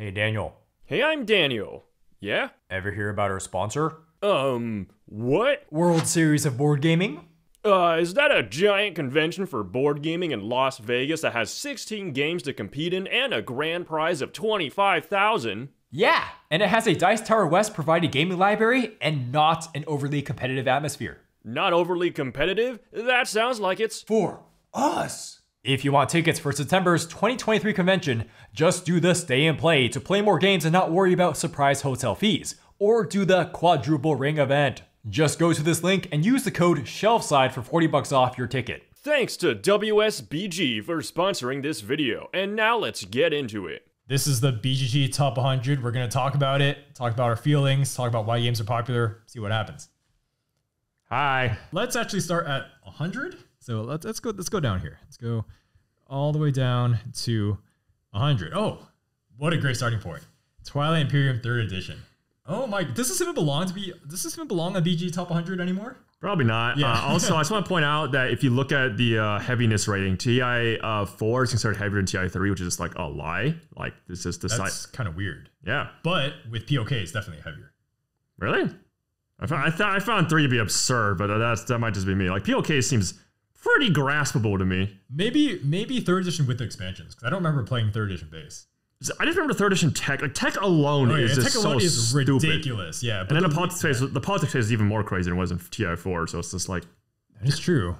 Hey, Daniel. Hey, I'm Daniel. Yeah? Ever hear about our sponsor? Um, what? World Series of Board Gaming? Uh, is that a giant convention for board gaming in Las Vegas that has 16 games to compete in and a grand prize of 25,000? Yeah, and it has a Dice Tower West provided gaming library and not an overly competitive atmosphere. Not overly competitive? That sounds like it's For us! If you want tickets for September's 2023 convention, just do the stay and play to play more games and not worry about surprise hotel fees, or do the quadruple ring event. Just go to this link and use the code SHELFSIDE for 40 bucks off your ticket. Thanks to WSBG for sponsoring this video, and now let's get into it. This is the BGG Top 100. We're going to talk about it, talk about our feelings, talk about why games are popular, see what happens. Hi. Let's actually start at 100. So let's let's go let's go down here. Let's go all the way down to 100. Oh, what a great starting point. Twilight Imperium 3rd edition. Oh my, does this even belong to be does this even belong on BG Top 100 anymore? Probably not. Yeah. Uh, also, I just want to point out that if you look at the uh, heaviness rating, TI uh, 4 is considered heavier than TI 3, which is just like a lie. Like, this is the That's kind of weird. Yeah. But with POK, it's definitely heavier. Really? I found, I, thought I found 3 to be absurd, but that's that might just be me. Like, POK seems pretty graspable to me. Maybe maybe third edition with the expansions because I don't remember playing third edition base. I just remember third edition tech. Like, tech alone Oh yeah, is Tech just alone so is stupid. ridiculous. Yeah, but And then the the- politics phase, the politics phase is even more crazy than it was in TI 4. So it's just like, That is true.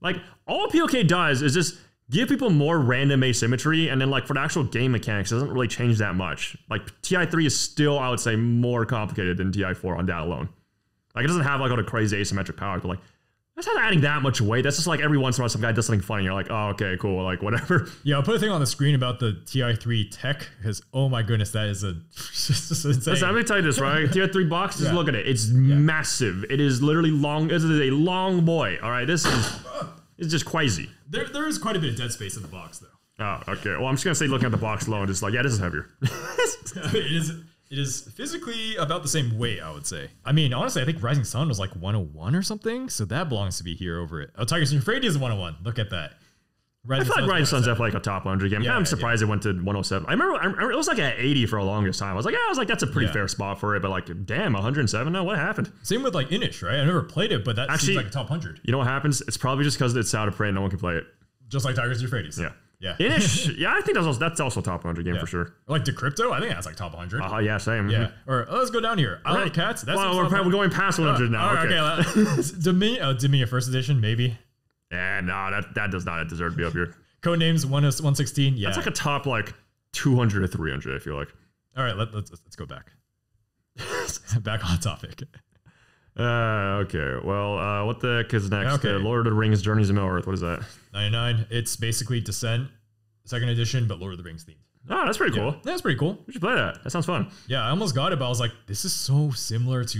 Like all POK does is just give people more random asymmetry, and then like for the actual game mechanics, it doesn't really change that much. Like TI3 is still, I would say, more complicated than TI4 on that alone. Like it doesn't have like all the crazy asymmetric powers, but like that's not adding that much weight. That's just like every once in a while some guy does something funny, you're like, oh okay, cool, like whatever. Yeah, I'll put a thing on the screen about the TI3 tech because oh my goodness, that is a. Listen, I'm gonna tell you this, right? TI3 box, just Yeah. look at it. It's massive. It is literally long. This is a long boy. All right, this is it's just crazy. there, there is quite a bit of dead space in the box though. Oh, okay. Well, I'm just gonna say, looking at the box alone, just like, yeah, this is heavier. it is it is physically about the same weight, I would say. I mean, honestly, I think Rising Sun was like 101 or something, so that belongs to be here over it. Oh, Tigris and Euphrates is 101. Look at that. I Rising feel like Sun's Rising Sun's 107. definitely like a top 100 game. Yeah, I'm surprised it went to 107. I remember, I remember it was like at 80 for the longest time. I was like, yeah, I was like, that's a pretty Yeah. fair spot for it. But like, damn, 107 now? What happened? Same with like Inish, right? I never played it, but that Actually- seems like a top 100. You know what happens? It's probably just because it's out of print. No one can play it. Just like Tigris and Euphrates. Yeah. Yeah. Inish, yeah, I think that's also, that's also top 100 game Yeah. for sure. Like Decrypto, I think that's like top 100. Uh, yeah, same. Yeah. Or oh, let's go down here. I like cats. That's well, we're, we're going past 100 now. All right, okay. okay. Dominion, oh, Dominion first edition, maybe. Yeah, no, that, that does not deserve to be up here. Codenames 116. Yeah. That's like a top like 200 or 300, I feel like. All right, let, let's let's go back. back on topic. Uh, okay. Well, uh, what the heck is next? Okay. Uh, Lord of the Rings, Journeys of Middle Earth. What is that? 99. It's basically Descent, second edition, but Lord of the Rings themed. Oh, that's pretty cool. Yeah, that's pretty cool. We should play that. That sounds fun. Yeah, I almost got it, but I was like, this is so similar to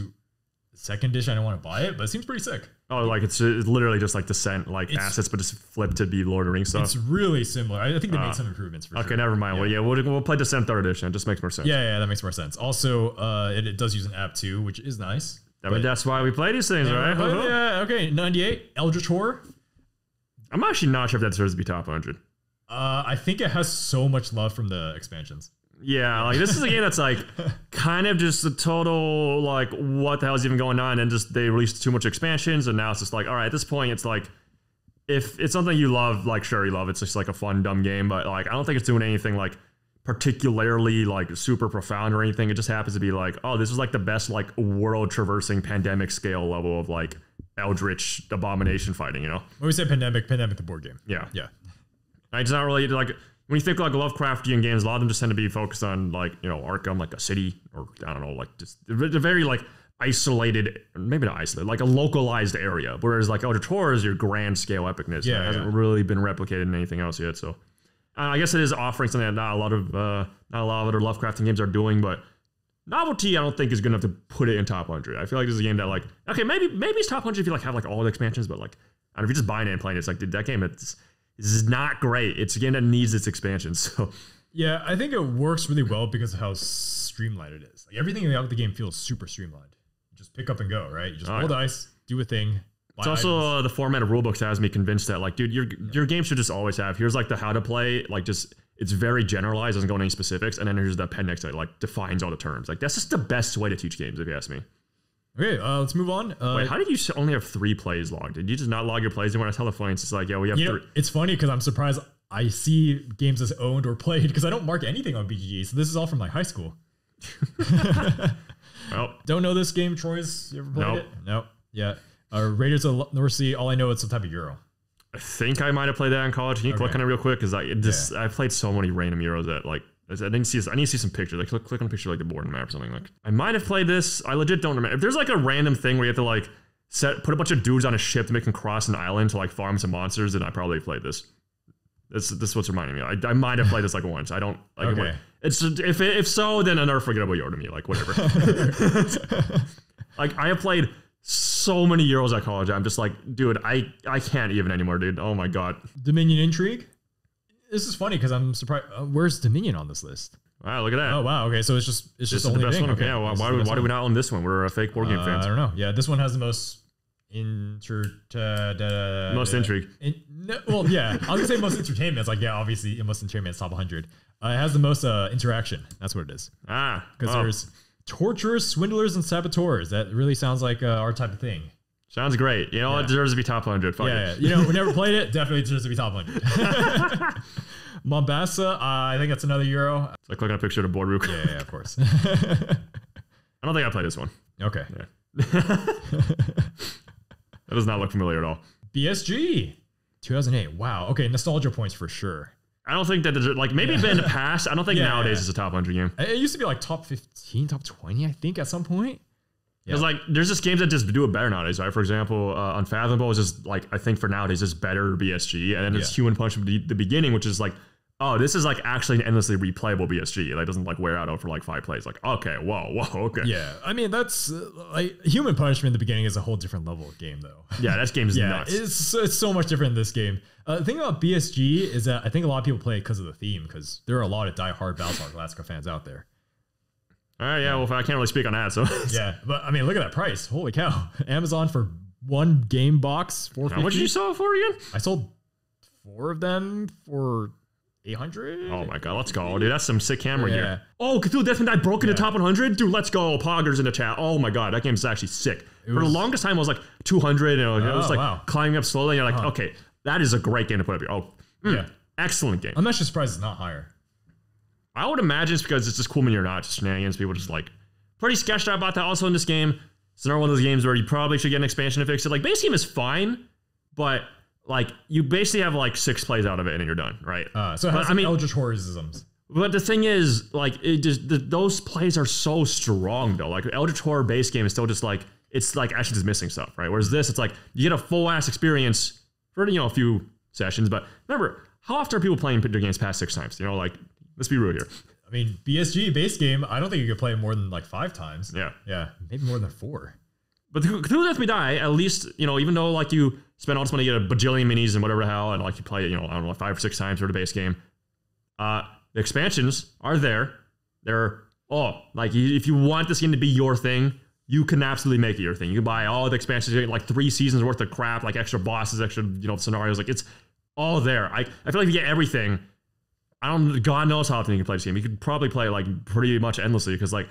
the second edition. I don't want to buy it, but it seems pretty sick. Oh, like it's, it's literally just like Descent, like It's- assets, but just flipped to be Lord of the Rings stuff. It's really similar. I I think they made some improvements for Uh, Okay, sure. never mind. Well, yeah, we'll, we'll play Descent third edition. It just makes more sense. Yeah, yeah, that makes more sense. Also, uh, it, it does use an app too, which is nice. I mean, that's why we play these things, right? But yeah, okay. 98, Eldritch Horror. I'm actually not sure if that deserves to be top 100. Uh, I think it has so much love from the expansions. Yeah, like this is a game that's like kind of just a total like what the hell is even going on, and just they released too much expansions, and now it's just like all right, at this point, it's like if it's something you love, like sure you love, it's just like a fun dumb game, but like I don't think it's doing anything like particularly like super profound or anything. It just happens to be like oh, this is like the best like world traversing pandemic scale level of like eldritch abomination fighting, you know? When we say pandemic, pandemic the board game. Yeah, Yeah. It's not really like when you think like Lovecraftian games, a lot of them just tend to be focused on like you know Arkham, like a city, or I don't know, like just they're very like isolated, maybe not isolated, like a localized area. Whereas like Eldritch Horror is your grand scale epicness. Yeah, that hasn't yeah. really been replicated in anything else yet. So I guess it is offering something that not a lot of uh, not a lot of other Lovecraftian games are doing, but. Novelty, I don't think is good enough to put it in top hundred. I feel like this is a game that like okay, maybe maybe it's top hundred if you like have like all the expansions, but like I don't know, if you're just buying it and playing it, it's like dude, that game it's this is not great. It's a game that needs its expansion. So Yeah, I think it works really well because of how streamlined it is. Like everything about the game feels super streamlined. You just pick up and go, right? You just Oh, roll yeah. dice, do a thing. It's also uh, the format of rulebooks that has me convinced that like, dude, your your game should just always have here's like the how to play, like just it's very generalized, doesn't go into any specifics, and then there's the appendix that like defines all the terms. Like that's just the best way to teach games, if you ask me. Okay, uh, let's move on. Uh, Wait, how did you only have three plays logged? Did you just not log your plays anymore? I tell the flames, it's like, yeah, we have you know, three. it's funny because I'm surprised I see games as owned or played because I don't mark anything on BGG. So this is all from like high school. Well, Don't know this game, Troyes. You ever played Nope. it? Nope. Yeah. Uh, Raiders of the North Sea. All I know is some type of Euro. I think I might have played that in college. Can you click on it real quick? Because I just I played so many random Euros that like I didn't see. This. I need to see some pictures. Like click, click on a picture like the board and map or something. Like I might have played this. I legit don't remember. If there's like a random thing where you have to like set put a bunch of dudes on a ship to make them cross an island to like farm some monsters, then I probably played this. This this is what's reminding me. I, I might have played this like once. I don't like Okay. what- It's if if so, then another forgettable Euro to me. Like whatever. like I have played so many Euros at college. I'm just like, dude, I I can't even anymore, dude. Oh my god. Dominion Intrigue. This is funny because I'm surprised. Uh, where's Dominion on this list? Wow, look at that. Oh wow. Okay, so it's just it's this just is the best thing. one. Okay. Yeah, why, why, why do we not own this one? We're a fake board game Uh, fans. I don't know. Yeah, this one has the most inter da- Most da- intrigue. In, no, well, yeah, I was gonna say most entertainment. It's like yeah, obviously most entertainment is top 100. Uh, it has the most uh, interaction. That's what it is. Ah, Because oh, there's torturers, swindlers, and saboteurs. That really sounds like uh, our type of thing. sounds great. You know, Yeah. it deserves to be top 100. Fuck Yeah, yeah. you know, we never played it. Definitely deserves to be top 100. Mombasa, uh, I think that's another Euro. It's like clicking a picture of the board real. Yeah, yeah, of course. I don't think I played this one. okay. That does not look familiar at all. BSG, 2008. Wow. Okay, nostalgia points for sure. I don't think that there's like maybe it's been in the past. I don't think Yeah, nowadays yeah. it's a top 100 game. It used to be like top 15, top 20, I think, at some point. Because like there's just games that just do it better nowadays, right? For example, uh, Unfathomable is just like I think for nowadays is better BSG, and then it's Yeah. Human Punishment from the, the beginning, which is like, oh, this is like actually an endlessly replayable BSG. It like, doesn't like wear out over like five plays. Like okay, whoa, whoa, okay, Yeah. I mean, that's uh, like human punishment in the beginning is a whole different level of game, though. yeah, that game is Yeah, nuts. it's it's so much different in this game. Uh, the thing about BSG is that I think a lot of people play it because of the theme, because there are a lot of die-hard Battlestar Galactica fans out there. All right, yeah, well, I can't really speak on that. So Yeah, but I mean, look at that price! Holy cow! Amazon for one game box, four how much did you sell it for again? I sold four of them for eight hundred. Oh my god, let's go, dude. That's some sick camera Yeah. gear. Oh, Cthulhu Death Knight broke into top 100, dude. Let's go, Poggers in the chat. Oh my god, that game's actually sick. For the longest time, I was like 200, and it was, Oh, like wow. climbing up slowly. And you're like, okay, that is a great game to put up here. Oh, mm, Yeah. excellent game. I'm actually surprised it's not higher. I would imagine it's because it's just cool when you're not just shenanigans. People just like pretty sketched out about that. Also in this game, it's another one of those games where you probably should get an expansion to fix it. Like base game is fine, but like you basically have like six plays out of it and you're done, right? Uh, so it But, has I some mean- Eldritch Horrorisms. But the thing is, like, it just the, those plays are so strong though. Like Eldritch Horror base game is still just like it's like actually just missing stuff, right? Whereas this, it's like you get a full ass experience for you know a few sessions. But remember, how often are people playing video games past six times? You know, like let's be real here. I mean, BSG base game. I don't think you could play more than like five times. Yeah. Yeah, maybe more than four. But the Cthulhu Death May Die, at least, you know, even though like you spend all this money, you get a bajillion minis and whatever the hell, and like you play it, you know, I don't know, five or six times for the base game. Uh, the expansions are there. They're oh, like if you want this game to be your thing, you can absolutely make it your thing. You can buy all the expansions, you get like three seasons worth of crap, like extra bosses, extra you know scenarios. Like it's all there. I I feel like if you get everything, I don't. God knows how often you can play this game. You could probably play like pretty much endlessly because like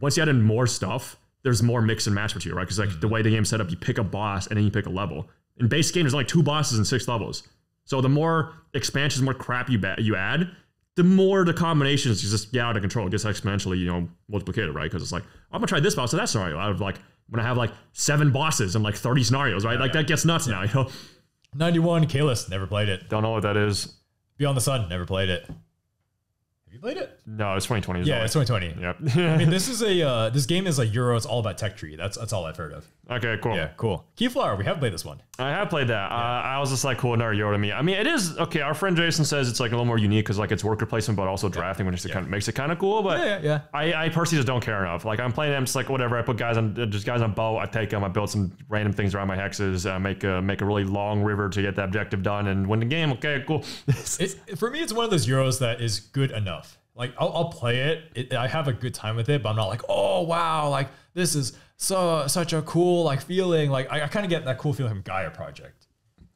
once you add in more stuff, there's more mix and match you, right? Because like the mm-hmm. way the game's set up, you pick a boss and then you pick a level. In base game, there's only two bosses and six levels. So the more expansions, more crap you ba- you add, the more the combinations just get out of control. It gets exponentially, you know, multiplicated, right? Because it's like I'm gonna try this boss, so that scenario. Out of like when I have like seven bosses and like 30 scenarios, right? like that gets nuts now. You know, 91 Kalis never played it. don't know what that is. Beyond the Sun never played it. You played it? No, it's 2020. Yeah, it's 2020. Yep. I mean, this is a uh, this game is a Euro. It's all about tech tree. That's that's all I've heard of. okay, cool. Yeah, cool. Keyflower, we have played this one. I have played that. Uh, I was just like, cool, another Euro to me. I mean, it is okay. Our friend Jason says it's like a little more unique because like it's worker placement, but also drafting, which is kind of makes it kind of cool. But Yeah, yeah, yeah. I, I personally just don't care enough. Like I'm playing them, just like whatever. I put guys on, just guys on bow. I take them. I build some random things around my hexes. Uh, make a make a really long river to get the objective done and win the game. Okay, cool. It, for me, it's one of those Euros that is good enough. Like I'll, I'll play it. it. I have a good time with it, but I'm not like, oh wow, like this is so such a cool like feeling. Like I, I kind of get that cool feeling from Gaia Project.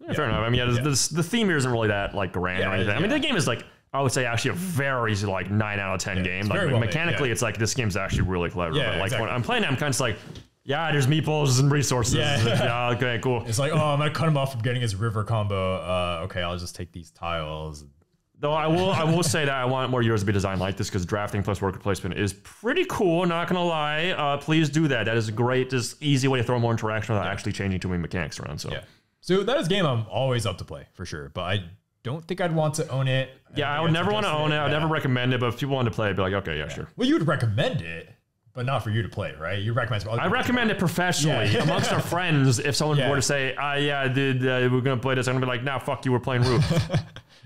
Yeah, Fair enough. I mean, yeah, this- This, the theme here isn't really that like grand Yeah, or anything. I mean, yeah. the game is like I would say actually a very like nine out of ten game. Like well mechanically, yeah. it's like this game's actually really clever. Yeah, but like exactly. when I'm playing, it, I'm kind of just like, yeah, there's meatballs and resources. Yeah. yeah okay, cool. It's like, oh, I'm gonna cut him off from getting his river combo. Uh, okay, I'll just take these tiles. Though I will, I will say that I want more Euros to be designed like this because drafting plus worker placement is pretty cool. Not gonna lie, uh, please do that. That is a great, just easy way to throw more interaction without actually changing too many mechanics around. So Yeah. So that is a game I'm always up to play for sure, but I don't think I'd want to own it. yeah, I would I'd never want to own it. I'd Yeah. never recommend it. But if people wanted to play, I'd be like, okay, yeah, sure. Well, you would recommend it, but not for you to play, right? You recommend. I recommend it professionally Yeah. amongst our friends. If someone Yeah. were to say, "Ah, yeah, dude, uh, we're gonna play this," I'm gonna be like, "Nah, fuck you, we're playing Root."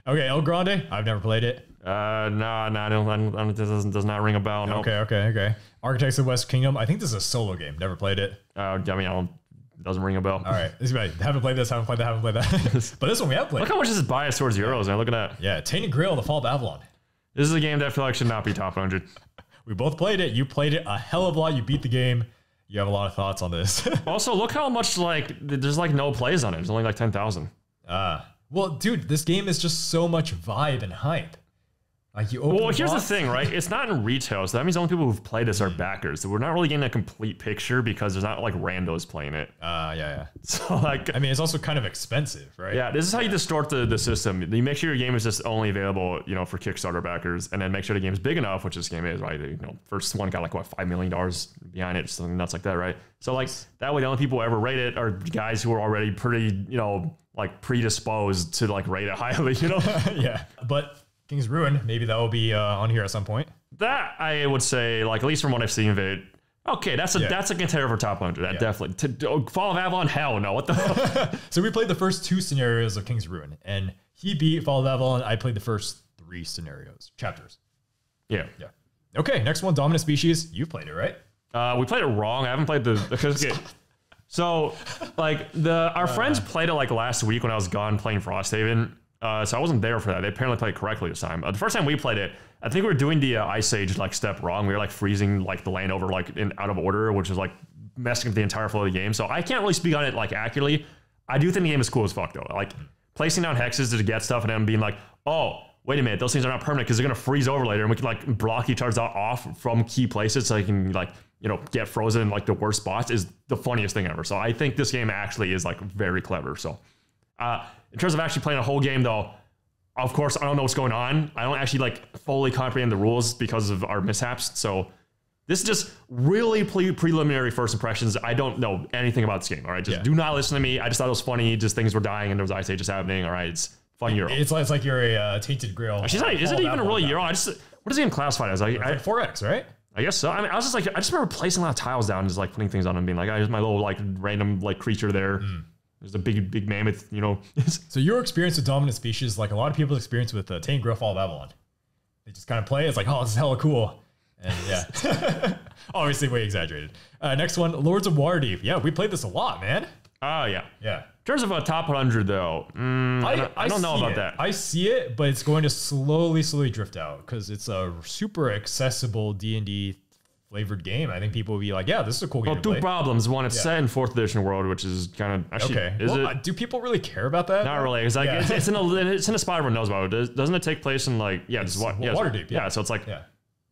Okay, El Grande. I've never played it. uh, no, no, I don't, I don't, I don't, this doesn't, does not ring a bell. Okay, okay, okay. Architects of West Kingdom. I think this is a solo game. Never played it. Uh, I mean, I don't, doesn't ring a bell. All right, this is right. Haven't played this. Haven't played that. Haven't played that. but this one we have played. Look how much this is biased towards Euros. Man, look at that. Yeah, Tainted Grail: The Fall of Avalon. This is a game that I feel like should not be top 100. We both played it. You played it a hell of a lot. You beat the game. You have a lot of thoughts on this. Also, look how much like there's like no plays on it. It's only like 10,000. uh, well, dude, this game is just so much vibe and hype. Like you open Well, here's the thing, right? It's not in retail, so that means the only people who've played this are backers. So we're not really getting a complete picture because there's not like randos playing it. Uh, yeah, yeah. So like, I mean, it's also kind of expensive, right? yeah, this is how you distort the, the system. You make sure your game is just only available, you know, for Kickstarter backers, and then make sure the game is big enough, which this game is, right? You know, first one got like what five million dollars behind it, something nuts like that, right? So like that way, the only people who ever rate it are guys who are already pretty, you know, like predisposed to like rate it highly, you know. yeah. But King's Ruin, maybe that will be uh, on here at some point. That I would say, like at least from what I've seen of it, okay, that's a Yeah. that's a contender for top hundred. That definitely. To, oh, Fall of Avalon, hell no. What the? So we played the first two scenarios of King's Ruin, and he beat Fall of Avalon. I played the first three scenarios, chapters. yeah. Yeah. Okay, next one, Dominant Species. You played it, right? Uh, we played it wrong. I haven't played the because okay. So, like the our friends played it like last week when I was gone playing Frosthaven. Uh, so I wasn't there for that. They apparently played it correctly this time. Uh, the first time we played it, I think we were doing the uh, Ice Age like step wrong. We were like freezing like the land over like in out of order, which is like messing up the entire flow of the game. So I can't really speak on it like accurately. I do think the game is cool as fuck though. Like placing down hexes to get stuff and then being like, oh, wait a minute, those things are not permanent because they're gonna freeze over later, and we can like block each other's off from key places so you can like you know get frozen in like the worst spots is the funniest thing ever. So I think this game actually is like very clever. So uh, in terms of actually playing a whole game though. Of course, I don't know what's going on. I don't actually like fully comprehend the rules because of our mishaps. So this is just really pre- preliminary first impressions. I don't know anything about this game. All right, just Yeah. do not listen to me. I just thought it was funny. Just things were dying and there was ice ages happening. All right, it's fun Euro. It's like, it's like you're a uh, Tainted Grail. She's like, is it even a really Euro? I just what is the game classified as? I, I, Like 4X, right? I guess so. I mean, I was just like, I just remember placing a lot of tiles down, and just like putting things on them, being like, oh, here's my little like random like creature there. Hmm. There's a big big mammoth, you know. So your experience with Dominant Species, like a lot of people's experience with uh, Fall of Avalon. They just kind of play. It's like, oh, this is hella cool. And yeah, obviously way exaggerated. Uh, next one, Lords of Waterdeep. Yeah, we played this a lot, man. oh yeah. Yeah. In terms of a top 100 though, mm, I, don't, I don't know about it. that. I see it, but it's going to slowly, slowly drift out because it's a super accessible D and D flavored game. I think people will be like, "Yeah, this is a cool game Well, two play." problems. One, it's set in fourth edition world, which is kind of actually okay, is well, it do people really care about that? not really? It's like Yeah. it's, it's in a it's in a spot everyone knows about. Does- Doesn't it take place in like yeah, it's, what yeah, Waterdeep, yeah. So it's like Yeah.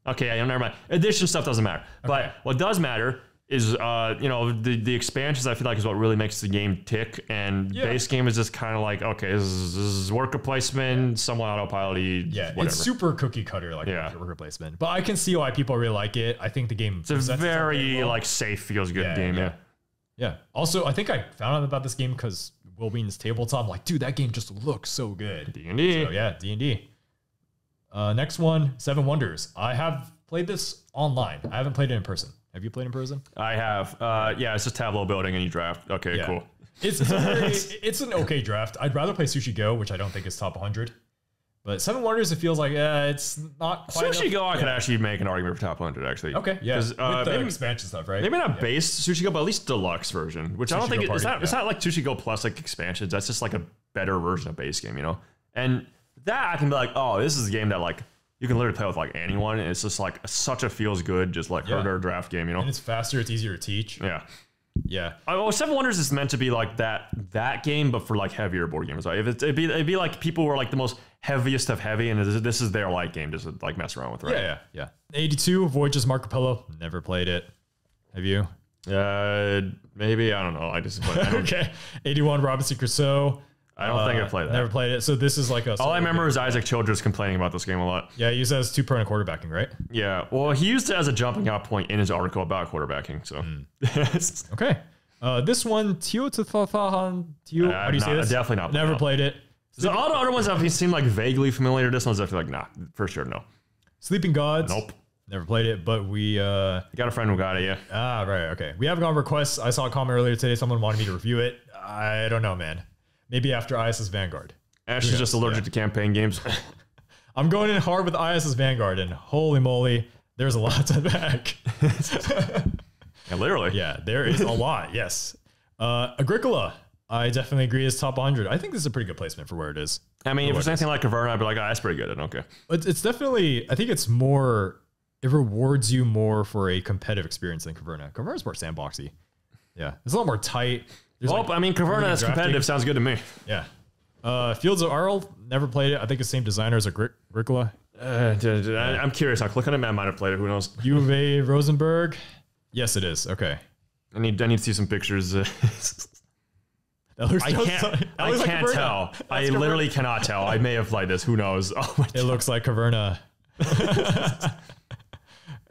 okay, yeah, never mind. Edition stuff doesn't matter. But what does matter is uh you know the the expansions. I feel like is what really makes the game tick. And Yeah. base game is just kind of like okay, this is, this is worker placement, somewhat autopilot. Yeah, whatever. it's super cookie cutter like Yeah. worker placement. But I can see why people really like it. I think the game It's a very like safe, feels good Yeah, game. yeah. Yeah. yeah. Also, I think I found out about this game because Wil Wheaton's tabletop. I'm like, dude, that game just looks so good. D and D. So yeah, D and D. Uh, next one, Seven Wonders. I have played this online. I haven't played it in person. Have you played in prison? I have. Uh, yeah, it's just tableau building and you draft. Okay, Yeah. cool. It's it's, very, it's an okay draft. I'd rather play Sushi Go, which I don't think is top 100. But Seven Wonders, it feels like uh, it's not quite. Sushi enough. Go, I could actually make an argument for top 100 actually. Okay, yeah. Uh, With the maybe, expansion stuff, right? maybe not base Sushi Go, but at least deluxe version. Which I don't think it- it's not. It's not like Sushi Go plus like expansions. That's just like a better version of base game, you know. And that I can be like, oh, this is a game that like you can literally play with like anyone. And it's just like such a feels good, just like Yeah. herder draft game, you know. And it's faster. It's easier to teach. Yeah. Yeah. Oh, Seven Wonders is meant to be like that that game, but for like heavier board games. Right? If it's, it'd be it'd be like people who are like the most heaviest of heavy, and this is- this is their light game, just to like mess around with, right? Yeah, yeah, yeah. 82, Voyages Marco Polo. Never played it. Have you? Uh, maybe I don't know. I just I don't, Okay. 81, Robinson Crusoe. I don't think I Uh, played that. Never played it. So this is like a. All I remember is Isaac Childres complaining about this game a lot. Yeah, he used it as two prone quarterbacking, right? Yeah, well, he used it as a jumping out point in his article about quarterbacking. So, Hmm. Okay. Uh, this one, Tio Tfafahan Tio. Uh, How do you say this? definitely not Never played it. so all the other ones have seem like vaguely familiar. To this one's I feel like nah, for sure no. Sleeping Gods. Nope. Never played it, but we. uh got a friend who got it. Yeah, Ah, right. Okay. We have gone requests. I saw a comment earlier today. Someone wanted me to review it. I don't know, man. Maybe after ISS Vanguard. Ash is just allergic to campaign games. I'm going in hard with ISS Vanguard, and holy moly, there's a lot to unpack. yeah, literally. yeah, there is a lot. Yes. Uh, Agricola. I definitely agree is top 100. I think this is a pretty good placement for where it is. I mean, if it's anything like Caverna, I'd be like, oh, that's pretty good. I don't care. It's, it's definitely, I think it's more, it rewards you more for a competitive experience than Caverna. Caverna's more sandboxy. Yeah. It's a lot more tight. There's Well, like- I mean, Caverna as competitive sounds good to me. yeah. Uh, Fields of Arle, never played it. I think it's the same designer as Agri- Agricola. Uh, d- d- I, am curious. I'll click on it. I might have played it. Who knows? Uwe Rosenberg. Yes, it is. Okay. I need I need to see some pictures. That looks I can't. that I looks like can't Caverna. tell. I That's Caverna. literally cannot tell. I may have played this. Who knows? Oh my! It looks like Caverna.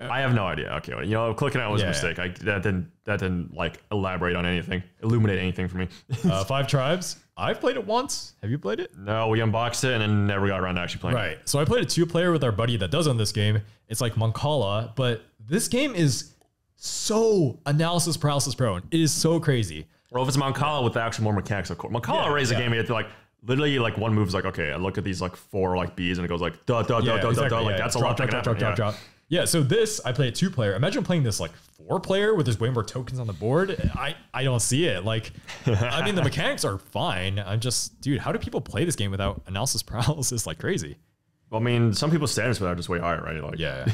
I have no idea. Okay, well, you know, clicking out was Yeah, a mistake. I that didn't that didn't like elaborate on anything, illuminate anything for me. Uh, Five Tribes. I've played it once. Have you played it? no, we unboxed it and then never got around to actually playing. it. Right. So I played a two player with our buddy that does on this game. It's like Mancala, but this game is so analysis paralysis prone. It is so crazy. Or if it's Mancala with the actual more mechanics, of course. Mancala Yeah, raised a game. You have to like literally like one move is like okay, I look at these like four like bees and it goes like duh duh duh duh duh duh. Like that's a lot. drop, drop, drop, drop, drop. Yeah, so this I play a two player. Imagine playing this like four player with there's way more tokens on the board. I I don't see it. Like, I mean the mechanics are fine. I'm just, dude, how do people play this game without analysis paralysis like crazy? Well, I mean, some people's standards for that are just way higher, right? Like Yeah.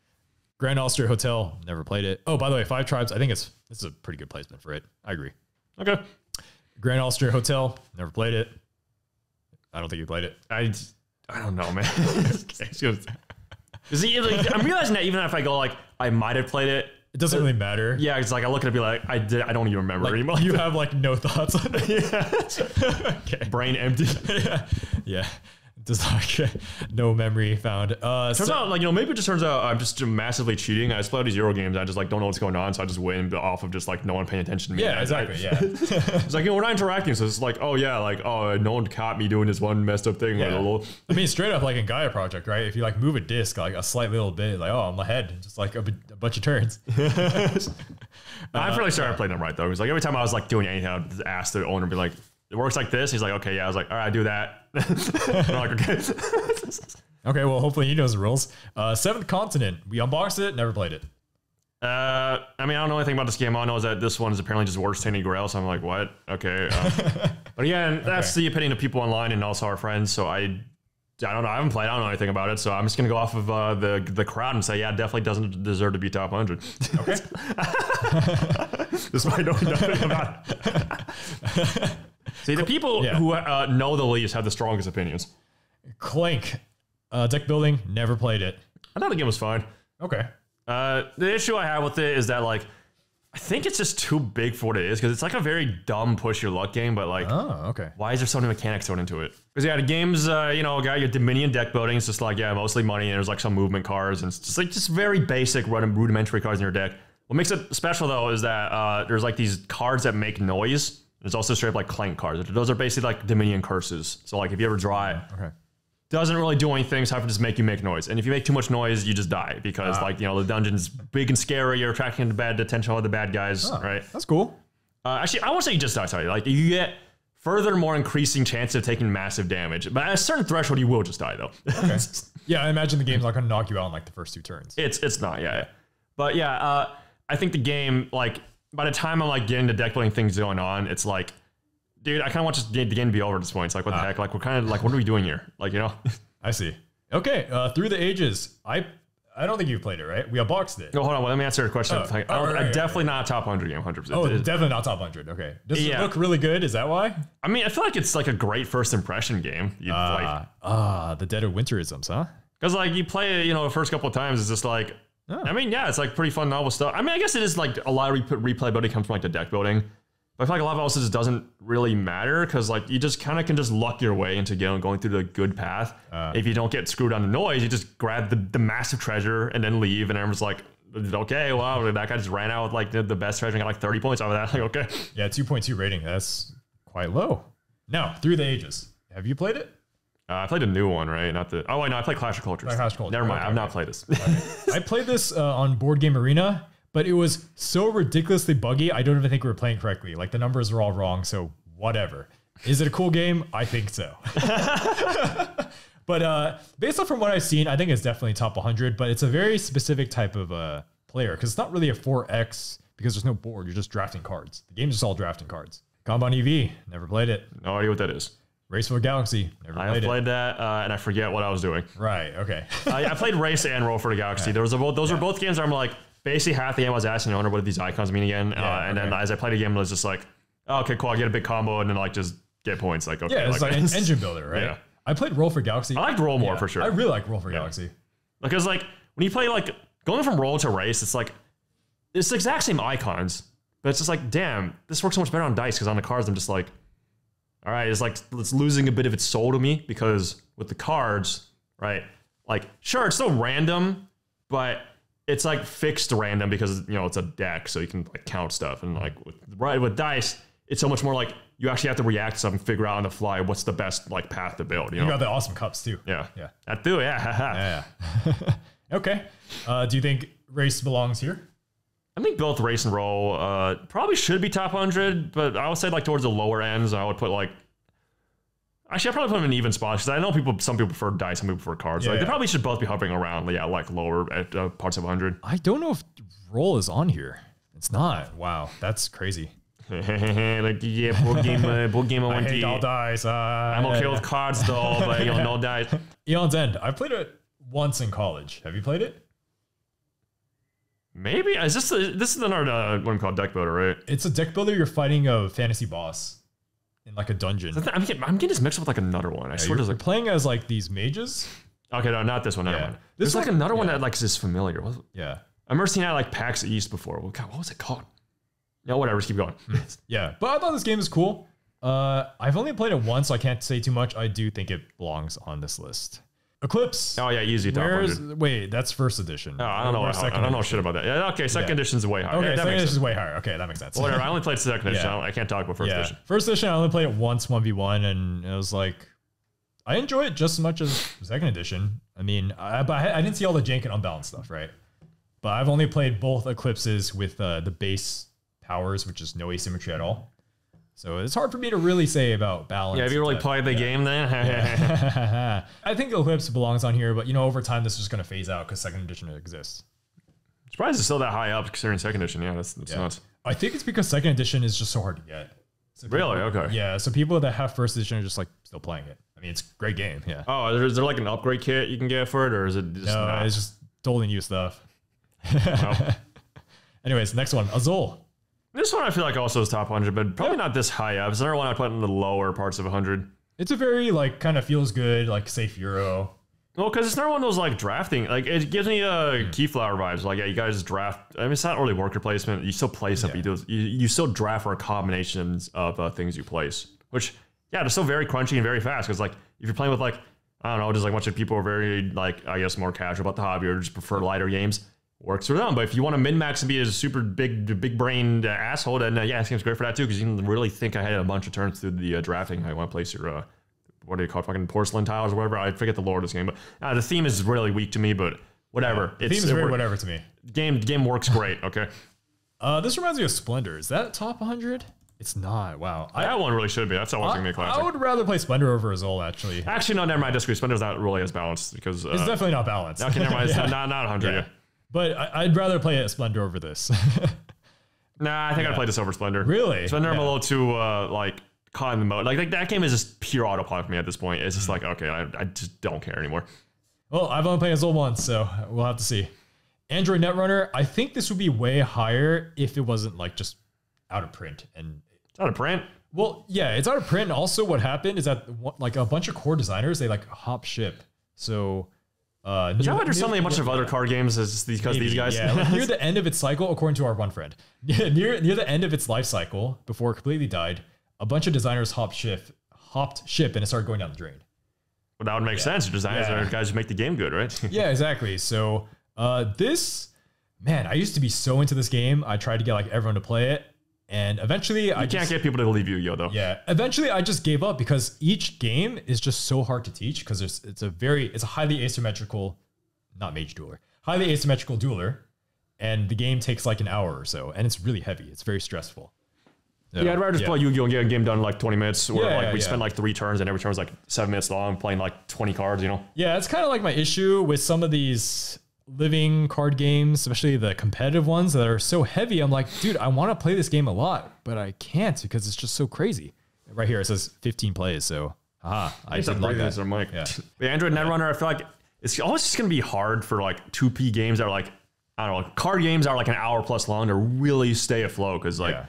Grand Austria Hotel, never played it. Oh, by the way, Five Tribes. I think it's this is a pretty good placement for it. I agree. okay. Grand Austria Hotel, never played it. I don't think you played it. I I don't know, man. Like, I'm realizing that even if I go like I might have played it, It doesn't really matter. yeah, it's like I look at it and be like I did. I don't even remember Like, anymore. you have like no thoughts on it. okay. brain empty. yeah. Yeah. Just like no memory found. Uh, Turns so- out, like you know, maybe it just turns out I'm just massively cheating. I just play all these Euro games. I just like don't know what's going on, so I just win off of just like no one paying attention to me. yeah, I- I- exactly. Yeah. It's like you know we're not interacting, so it's like oh yeah, like oh no one caught me doing this one messed up thing. Like, Yeah. lol. I mean, straight up like in Gaia Project, right? If you like move a disc like a slight little bit, like oh, I'm ahead, just like a, b- a bunch of turns. I'm fairly sure I played them right though. Because like every time I was like doing anything, I just ask the owner, be like, "It works like this." He's like, "Okay, yeah." I was like, "All right, do that." Like, "Okay." Okay, well, hopefully he knows the rules. Uh, Seventh Continent, we unboxed it, never played it. Uh, I mean, I don't know anything about this game. All I know is that this one is apparently just worse than Grail. So I'm like, what? Okay. Uh, but again, that's Okay. the opinion of people online and also our friends. So I, I don't know. I haven't played. I don't know anything about it. So I'm just gonna go off of uh, the the crowd and say, yeah, definitely doesn't deserve to be top 100. Okay. Despite knowing nothing about it. See, the people Yeah. who uh, know the least have the strongest opinions. Clank, uh, deck building, never played it. I thought the game was fine. Okay. Uh, the issue I have with it is that like. I think it's just too big for what it is because it's like a very dumb push your luck game, but like Oh, okay. why is there so many mechanics thrown into it? Because yeah, the game's uh, you know got your Dominion deck building. It's just like yeah, mostly money and there's like some movement cards and it's just like just very basic rudimentary cards in your deck. What makes it special though is that uh, there's like these cards that make noise. There's also straight up like clank cards. Those are basically like Dominion curses. So like if you ever draw it, Okay. doesn't really do anything except for just make you make noise. And if you make too much noise, you just die because like you know the dungeon's big and scary. You're attracting the bad attention of the bad guys, right? That's cool. Uh, actually, I won't say you just die. Sorry, like you get furthermore increasing chance of taking massive damage, but at a certain threshold, you will just die though. Okay. Yeah, I imagine the game's not going to knock you out in like the first two turns. it's it's not, yeah. yeah. But yeah, uh, I think the game like by the time I'm like getting the deck building things going on, it's like, dude, I kind of want just the game to be over at this point. It's like, what the heck? Like, we're kind of like, what are we doing here? Like, you know. I see. Okay, uh, through the ages, I I don't think you've played it, right? We unboxed it. No, hold on. Well, let me answer your question. Oh, I oh, right, right, definitely not a top 100 game. 100. percent Oh, definitely not top 100. Okay. Does Yeah. it look really good? Is that why? I mean, I feel like it's like a great first impression game. You like Ah, ah, the Dead of Winterisms, huh? Because like you play it, you know, the first couple of times, it's just like, Oh. I mean, yeah, it's like pretty fun novel stuff. I mean, I guess it is like a lot of re- replayability comes from like the deck building. But I feel like a lot of also just doesn't really matter because like you just kind of can just luck your way into going going through the good path. Uh. if you don't get screwed on the noise, you just grab the, the massive treasure and then leave, and everyone's like, okay, wow, that guy just ran out with like the, the best treasure and got like 30 points out of that. Like, okay. Yeah, 2.2 rating. That's quite low. Now, Through the Ages. Have you played it? Uh, I played a new one, right? Not the. Oh I know. I played Clash of Cultures. Clash of Cultures. Never mind, Okay, I've not okay. played this. I played this uh, on Board Game Arena, but it was so ridiculously buggy. I don't even think we were playing correctly. Like the numbers are all wrong. So whatever. Is it a cool game? I think so. but uh, based on from what I've seen, I think it's definitely top 100. But it's a very specific type of uh, player because it's not really a 4X because there's no board. You're just drafting cards. The game's just all drafting cards. Kanban EV, never played it. no idea what that is. Race for the Galaxy, never I played, played that, uh, and I forget what I was doing. Right. Okay. I, I played Race and Roll for the Galaxy. There was a, those are both games where I'm like, basically half the game I was asking the owner what do these icons mean again, uh, Yeah, and then as I played the game, I was just like, oh, okay, cool, I get a big combo, and then like just get points. Like, okay, yeah, it's like an engine builder, right? Yeah. I played Roll for Galaxy. I liked Roll more Yeah, for sure. I really like Roll for Galaxy. because like when you play like going from Roll to Race, it's like it's the exact same icons, but it's just like, damn, this works so much better on dice because on the cards, I'm just like, all right, it's like it's losing a bit of its soul to me because with the cards, right? Like, sure, it's still random, but it's like fixed random because you know it's a deck, so you can like count stuff. And like with right with dice, it's so much more like you actually have to react to something, figure out on the fly what's the best like path to build. You You know? got the awesome cups too. yeah, Yeah. That do, yeah. haha. Yeah. okay. Uh, do you think race belongs here? I think both race and roll uh, probably should be top 100, but I would say like towards the lower ends, I would put like. Actually, I probably put them in even spots because I know people. Some people prefer dice, some people prefer cards. Yeah, like, yeah. They probably should both be hovering around, yeah, like lower at uh, parts of 100. I don't know if roll is on here. It's not. Wow, that's crazy. like yeah, board game, uh, board game. I want hate all dice. Uh, I'm okay with cards though, but you know, no dice. Eon's End. I played it once in college. Have you played it? Maybe is this the, this is another uh, one called deck builder, right? It's a deck builder. You're fighting a fantasy boss in like a dungeon. I'm getting, I'm getting this mixed up with like another one. I swear You're, like playing as like these mages. okay, no, not this one. Another Yeah. mind. This There's like one- another one that like is familiar. Yeah. I remember seeing that like PAX East before. What, God, what was it called? No, whatever. Just keep going. Yeah. But I thought this game is cool. Uh, I've only played it once, so I can't say too much. I do think it belongs on this list. Eclipse. oh yeah, easy top Where's wait? That's first edition. Oh, I don't know. I, second don't know edition? shit about that. Yeah, okay. Second Yeah. edition's way higher. Okay, Yeah, second edition sense. is way higher. Okay, that makes sense. Whatever. I only played second edition. Yeah. I, I can't talk about first yeah. edition. First edition, I only played it once, one v one, and it was like, I enjoy it just as much as second edition. I mean, I, but I, I didn't see all the jank and unbalanced stuff, right? But I've only played both eclipses with uh, the base powers, which is no asymmetry at all. So it's hard for me to really say about balance. Yeah, have you really but- played the game then? I think Eclipse belongs on here, but you know, over time, this is just going to phase out because second edition exists. Surprised it's still that high up considering second edition. Yeah, that's, that's Yeah. nuts. I think it's because second edition is just so hard to get. So people- Really? Okay. Yeah, so people that have first edition are just like still playing it. I mean, it's a great game. Yeah. Oh, is there like an upgrade kit you can get for it, or is it just no, not? it's just totally new stuff. Anyways, next one, Azul. This one I feel like also is top 100, but probably not this high up. It's another one I put in the lower parts of 100. It's a very like kind of feels good, like safe Euro. Well, because it's not one of those like drafting. Like it gives me uh Hmm. Keyflower vibes. Like yeah, you guys draft. I mean, it's not really worker placement. You still place something. Yeah. You do. You, you still draft for combinations of uh, things you place. Which yeah, they're still very crunchy and very fast. Because like if you're playing with like I don't know, just like a bunch of people who are very like I guess more casual about the hobby or just prefer lighter games. Works for them, but if you want to min max and be a super big, big brained uh, asshole, then uh, yeah, this game's great for that too. Because you can really think ahead a bunch of turns through the uh, drafting. I want to place your uh, what do you call it, fucking porcelain tiles or whatever. I forget the lore of this game, but uh, the theme is really weak to me. But whatever, The it's theme is very whatever to me. game. Game works great. Okay, Uh, this reminds me of Splendor. Is that top 100? It's not. Wow. I, that one really should be. That's always gonna be a I, classic. I would rather play Splendor over Azul. Actually, Actually, no, never mind. I disagree. Splendor's not really as balanced because uh, it's definitely not balanced. okay, never mind. It's Yeah. not not 100. Yeah. Yeah. But I, I'd rather play Splendor over this. Nah, I think I'd play this over Splendor. Really? Splendor, I'm a little too uh, like caught in the mode. Like, like that game is just pure autopilot for me at this point. It's just Mm-hmm. like okay, I, I just don't care anymore. Well, I've only played Azul once, so we'll have to see. Android Netrunner, I think this would be way higher if it wasn't like just out of print. And It's out of print. well, yeah, it's out of print. And also, what happened is that like a bunch of core designers they like hop ship. So, uh, near- know there's a bunch of other card games as because these guys? Yeah, like near the end of its cycle, according to our one friend, near near the end of its life cycle, before it completely died, a bunch of designers hopped ship, hopped ship, and it started going down the drain. Well, that would make sense. Your designers Yeah. are guys who make the game good, right? Yeah, exactly. So uh, this, man, I used to be so into this game. I tried to get like everyone to play it, and eventually I can't just, get people to leave Yu-Gi-Oh though. yeah. Eventually, I just gave up because each game is just so hard to teach because it's it's a very it's a highly asymmetrical, not mage dueler, highly asymmetrical dueler, and the game takes like an hour or so, and it's really heavy. It's very stressful. So, Yeah, I'd rather just play Yu-Gi-Oh and get a game done in like 20 minutes, where Yeah, like yeah, we yeah. spend like three turns and every turn is like seven minutes long, playing like 20 cards. You know, Yeah, it's kind of like my issue with some of these living card games, especially the competitive ones that are so heavy. I'm like, dude, I want to play this game a lot, but I can't because it's just so crazy. Right here it says 15 plays, so haha, I didn't like that. mic. Yeah. The Android Netrunner, I feel like it's always just gonna be hard for like 2P games that are like I don't know, card games that are like an hour plus long to really stay afloat because like. Yeah.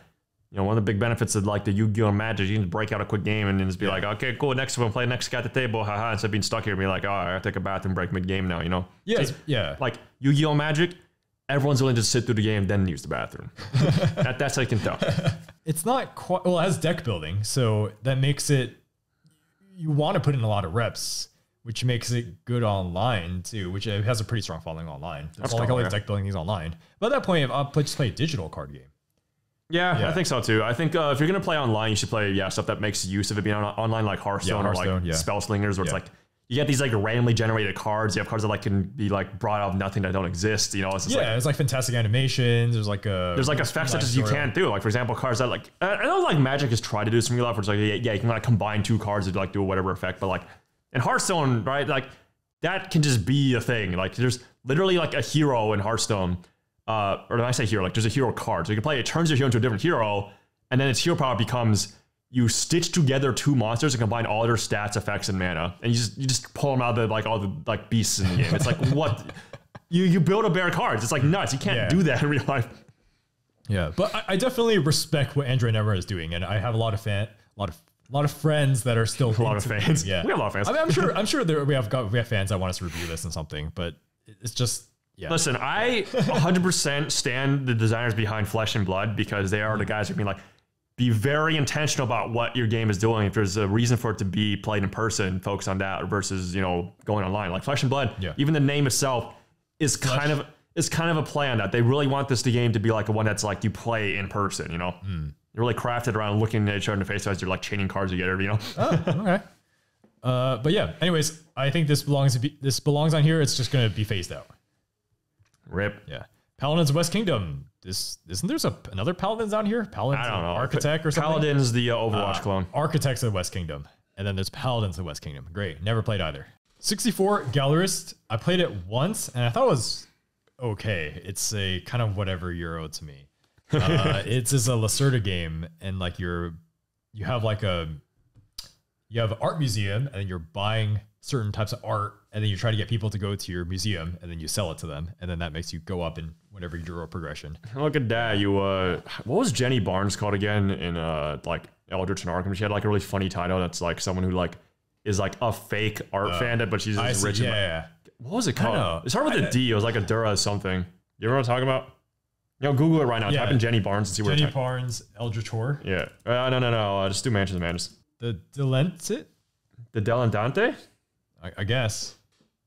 You know, one of the big benefits of like the Yu-Gi-Oh! Magic, you can break out a quick game and then just be like, okay, cool, next one, play next guy at the table, haha, instead of being stuck here and be like, oh, I gotta take a bathroom break mid-game now, you know? Yeah, it's- yeah. Like Yu-Gi-Oh! Magic, everyone's willing to sit through the game, then use the bathroom. that, that's how you can tell. it's not quite well it has deck building so that makes it you want to put in a lot of reps which makes it good online too which it has a pretty strong following online that's all like all yeah. deck building things online but at that point i'll uh, just play a digital card game Yeah, Yeah. I think so too. I think uh, if you're gonna play online, you should play yeah stuff that makes use of it being on, online, like Hearthstone, or Hearthstone, like yeah. Spell Slingers, where it's like you get these like randomly generated cards. You have cards that like can be like brought out of nothing that don't exist. You know, it's yeah like it's like fantastic animations there's like a there's like effects that just you can't do. Like for example, cards that like I I know like Magic has tried to do some real life, where it's like yeah, yeah you can like combine two cards to like do whatever effect, but like in Hearthstone, right? Like that can just be a thing. Like there's literally like a hero in Hearthstone, uh, or when I say hero, like there's a hero card, so you can play. It turns your hero into a different hero, and then its hero power becomes you stitch together two monsters and combine all their stats, effects, and mana, and you just you just pull them out of the like all the like beasts in the game. It's like what. You, you build a bear cards. It's like nuts. You can't Yeah. do that in real life. Yeah, but I, I definitely respect what Android Never is doing, and I have a lot of fan, a lot of, a lot of friends that are still A lot of fans. Yeah, We have a lot of fans. I mean, I'm sure, I'm sure there, we have got we have fans that want us to review this and something, but it's just yeah. Listen, I 100% stand the designers behind Flesh and Blood because they are the guys who being like, be very intentional about what your game is doing. If there's a reason for it to be played in person, focus on that versus you know going online. Like Flesh and Blood, Yeah. even the name itself is kind of is kind of a play on that. They really want this the game to be like a one that's like you play in person. You know, Hmm. they're really crafted around looking at each other in the face as you're like chaining cards together. You know, okay. Uh, but yeah. Anyways, I think this belongs to be this belongs on here. It's just gonna be phased out. Rip. Yeah. Paladins of West Kingdom. This isn't there's a another Paladins down here? Paladins I don't know. Architect or something. Paladin's the uh, Overwatch Uh, clone. Architects of the West Kingdom. And then there's Paladins of the West Kingdom. Great. Never played either. 64 Gallerist. I played it once and I thought it was okay. It's a kind of whatever Euro to me. Uh, it's just a Lacerda game and like you're you have like a you have an art museum and you're buying certain types of art and then you try to get people to go to your museum and then you sell it to them and then that makes you go up in whatever Euro progression. Look at that. You uh what was Jenny Barnes called again in uh like Eldritch and Arkham? She had like a really funny title that's like someone who like is like a fake art fan, but she's Uh, I just see. rich. Yeah, yeah, What was it called? It started with a D. It was like a Dura something. You know what I'm talking about? You know, Google it right now. Yeah. Type in Jenny Barnes and see where Jenny at. Barnes, Eldritch Horror. Yeah. Uh, no, no, no. Uh, just do Mansions of Madness. The Delentit, The Delantante? I, I guess.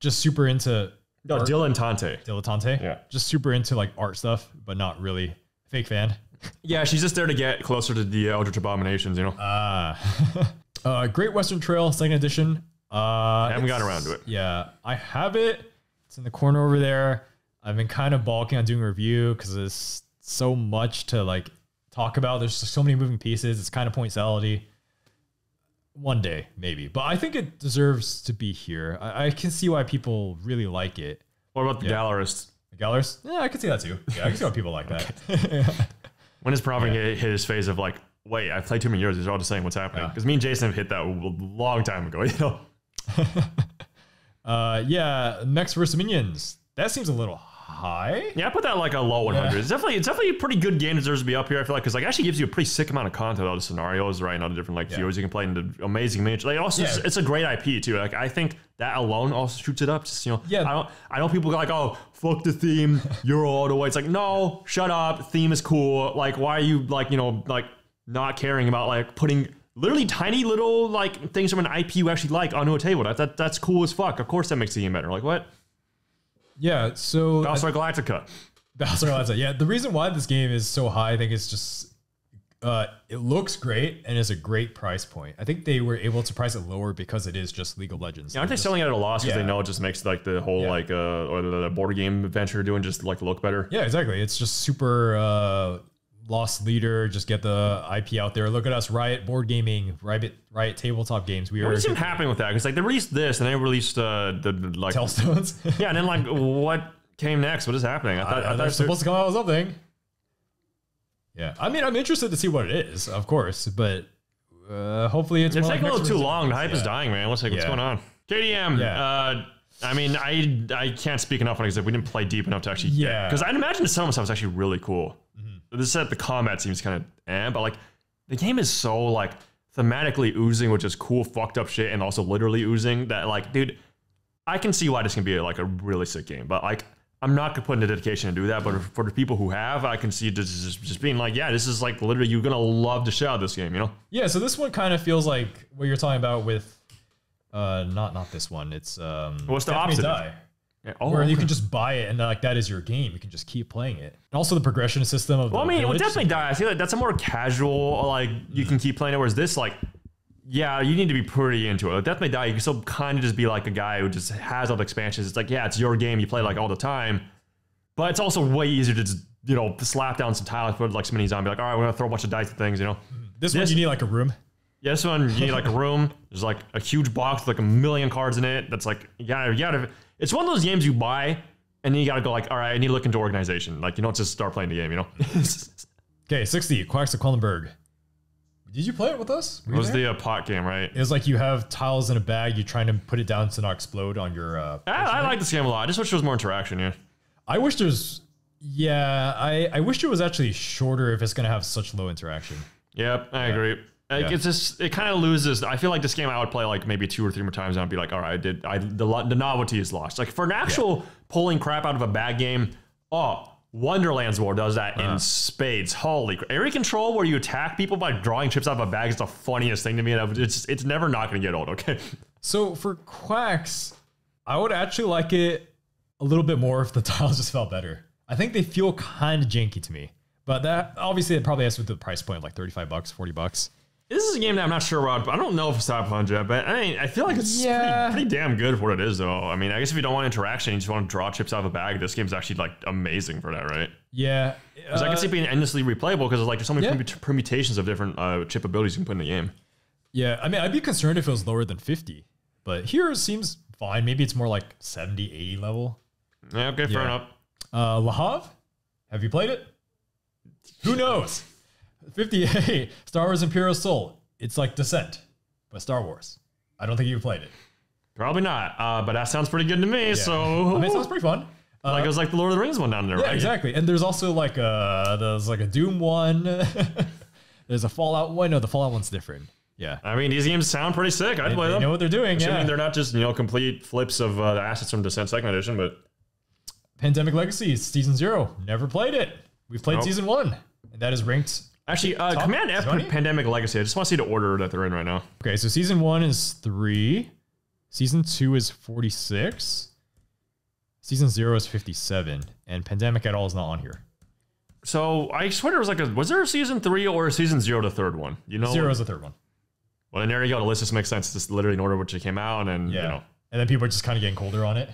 Just super into No, Art- Dilantante. dilettante. Yeah. Just super into like art stuff, but not really fake fan. Yeah, she's just there to get closer to the Eldritch Abominations, you know? Ah. uh, Great Western Trail, second edition. Uh, I haven't gotten around to it. Yeah, I have it. It's in the corner over there. I've been kind of balking on doing a review because there's so much to like talk about. There's so many moving pieces. It's kind of point salady. One day, maybe, but I think it deserves to be here. I, I can see why people really like it. what about the Yeah. Gallerist? Gallers? Yeah, I can see that too. Yeah, I can see why people like that. When is does Pravin hit, hit his phase of like, wait, I played too many years. These are all just saying what's happening. Yeah. Because me and Jason have hit that a long time ago, you know? Uh, yeah, Mechs versus Minions. That seems a little high. Yeah, I put that like a low 100. It's definitely it's definitely a pretty good game. Deserves to be up here. I feel like because like actually gives you a pretty sick amount of content, all the scenarios, right, and all the different like viewers you can play, and the amazing miniatures. Like also, it's, Yeah. it's a great IP too. Like I think that alone also shoots it up. Just you know, Yeah. I don't I know people go like, oh, fuck the theme, you're all the way. It's like no, shut up. Theme is cool. Like why are you like you know like not caring about like putting. Literally tiny little like things from an IP you actually like onto a table. That, that that's cool as fuck. Of course that makes the game better. Like what? Yeah, so Battlestar Galactica. Battlestar Galactica. Yeah, the reason why this game is so high, I think, is just uh, it looks great and is a great price point. I think they were able to price it lower because it is just League of Legends. Yeah, aren't they just- selling it at a loss because Yeah. they know it just makes like the whole Yeah. like uh or the, the board game adventure doing just like look better? Yeah, exactly. It's just super uh, loss leader. Just get the IP out there. Look at us, Riot Board Gaming, Riot Riot Tabletop Games. We are What is even happening with that? Because like they released this and they released uh the, the like Tellstones. yeah, and then like what came next? What is happening? I thought, I, Uh, thought they're supposed to come out with something. Yeah, I mean, I'm interested to see what it is, of course, but uh, hopefully it's. it's like a little too long. The hype is dying, man. What's like what's Yeah. going on? KDM. Yeah. Uh, I mean, I I can't speak enough on it because we didn't play deep enough to actually. Yeah. Because I'd imagine some stuff is actually really cool. This said the combat seems kind of eh, but like the game is so like thematically oozing, which is cool, fucked up shit, and also literally oozing that like, dude, I can see why this can be like a really sick game, but like. I'm not gonna put in the dedication to do that, but for the people who have, I can see this just, just being like, yeah, this is like literally you're gonna love the shit out of this game, you know? Yeah, so this one kind of feels like what you're talking about with, uh, not not this one. It's um, What's the Death opposite? Die, Yeah, oh, where you can just buy it and like that is your game. You can just keep playing it. And also the progression system of. Well, I the mean, it would definitely die. I feel like that's a more casual, like you can keep playing it. Whereas this, like, yeah, you need to be pretty into it. Like, Death May Die, you can still kind of just be like a guy who just has all the expansions. It's like, yeah, it's your game. You play like all the time, but it's also way easier to just you know slap down some tiles, put like some mini zombie. Like, all right, we're gonna throw a bunch of dice at things. You know, This one you need like a room. yeah, this one you need like a room. There's like a huge box with like a million cards in it. That's like you gotta, you gotta. It's one of those games you buy. And then you gotta go like, all right, I need to look into organization. Like, you don't just start playing the game, you know? Okay, sixty Quacks of Quedlinburg. Did you play it with us? Were It was the uh, pot game, right? It was like you have tiles in a bag. You're trying to put it down to not explode on your. Uh, I, I like this game a lot. I just wish there was more interaction. Yeah. I wish there's. Yeah, I I wish it was actually shorter if it's gonna have such low interaction. Yep, I agree. Like, Yeah. It's just it kind of loses. I feel like this game I would play like maybe two or three more times, and I'd be like, all right, I did. I the the novelty is lost. Like for an actual pulling crap out of a bad game, oh. Wonderland's War does that Uh-huh. in spades. Holy area control, where you attack people by drawing chips out of a bag, is the funniest thing to me. And it's it's never not going to get old. Okay, So for Quacks, I would actually like it a little bit more if the tiles just felt better. I think they feel kind of janky to me, but that obviously it probably has to do with the price point, like thirty-five bucks, forty bucks. This is a game that I'm not sure about. I don't know if it's top hundred, but I mean, I feel like it's Yeah. pretty, pretty damn good for what it is, though. I mean, I guess if you don't want interaction, you just want to draw chips out of a bag. This game's actually like amazing for that, right? Yeah, 'Cause I can uh, see it being endlessly replayable because like there's so many Yeah. permutations of different uh, chip abilities you can put in the game. yeah. I mean, I'd be concerned if it was lower than fifty, but here it seems fine. Maybe it's more like 70, 80 level. Yeah, okay, fair Yeah. enough. Uh, Le Havre, have you played it? Who knows? 58, Star Wars Imperial Assault. It's like Descent, but Star Wars. I don't think you've played it. Probably not, uh, but that sounds pretty good to me. So I mean, it sounds pretty fun. Uh, like it was like the Lord of the Rings one down there, yeah, right? exactly. And there's also like a there's like a Doom one. there's a Fallout one. No, the Fallout one's different. Yeah, I mean, these games sound pretty sick. I'd they, play they them. know what they're doing. Assuming Yeah. they're not just you know complete flips of uh, the assets from Descent Second Edition, but Pandemic Legacy season zero. Never played it. We've played Nope. season one, and that is ranked. Actually, uh, Top Command F 20? Pandemic Legacy. I just want to see the order that they're in right now. Okay, so season one is three. Season two is forty six. Season zero is fifty seven, and Pandemic at all is not on here. So I swear there was like a was there a season three or a season zero the third one? You know, Zero is the third one. Well, then there you go. The list just makes sense. Just literally in order which it came out, and Yeah, you know, and then people are just kind of getting colder on it.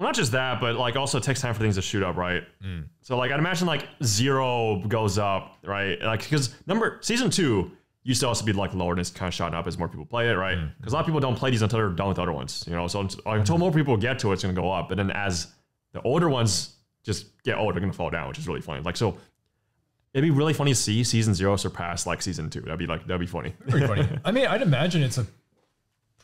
Well, not just that, but like also it takes time for things to shoot up, right? Mm. So like I'd imagine like zero goes up, right? Like because number season two used to also be like lower and it's kind of shot up as more people play it, right? Mm. Because a lot of people don't play these until they're done with other ones, you know. So until, like, until more people get to it, it's gonna go up. But then as the older ones just get old, they're gonna fall down, which is really funny. Like so. It'd be really funny to see season zero surpass like season two. That'd be like that'd be funny. Pretty funny. I mean, I'd imagine it's a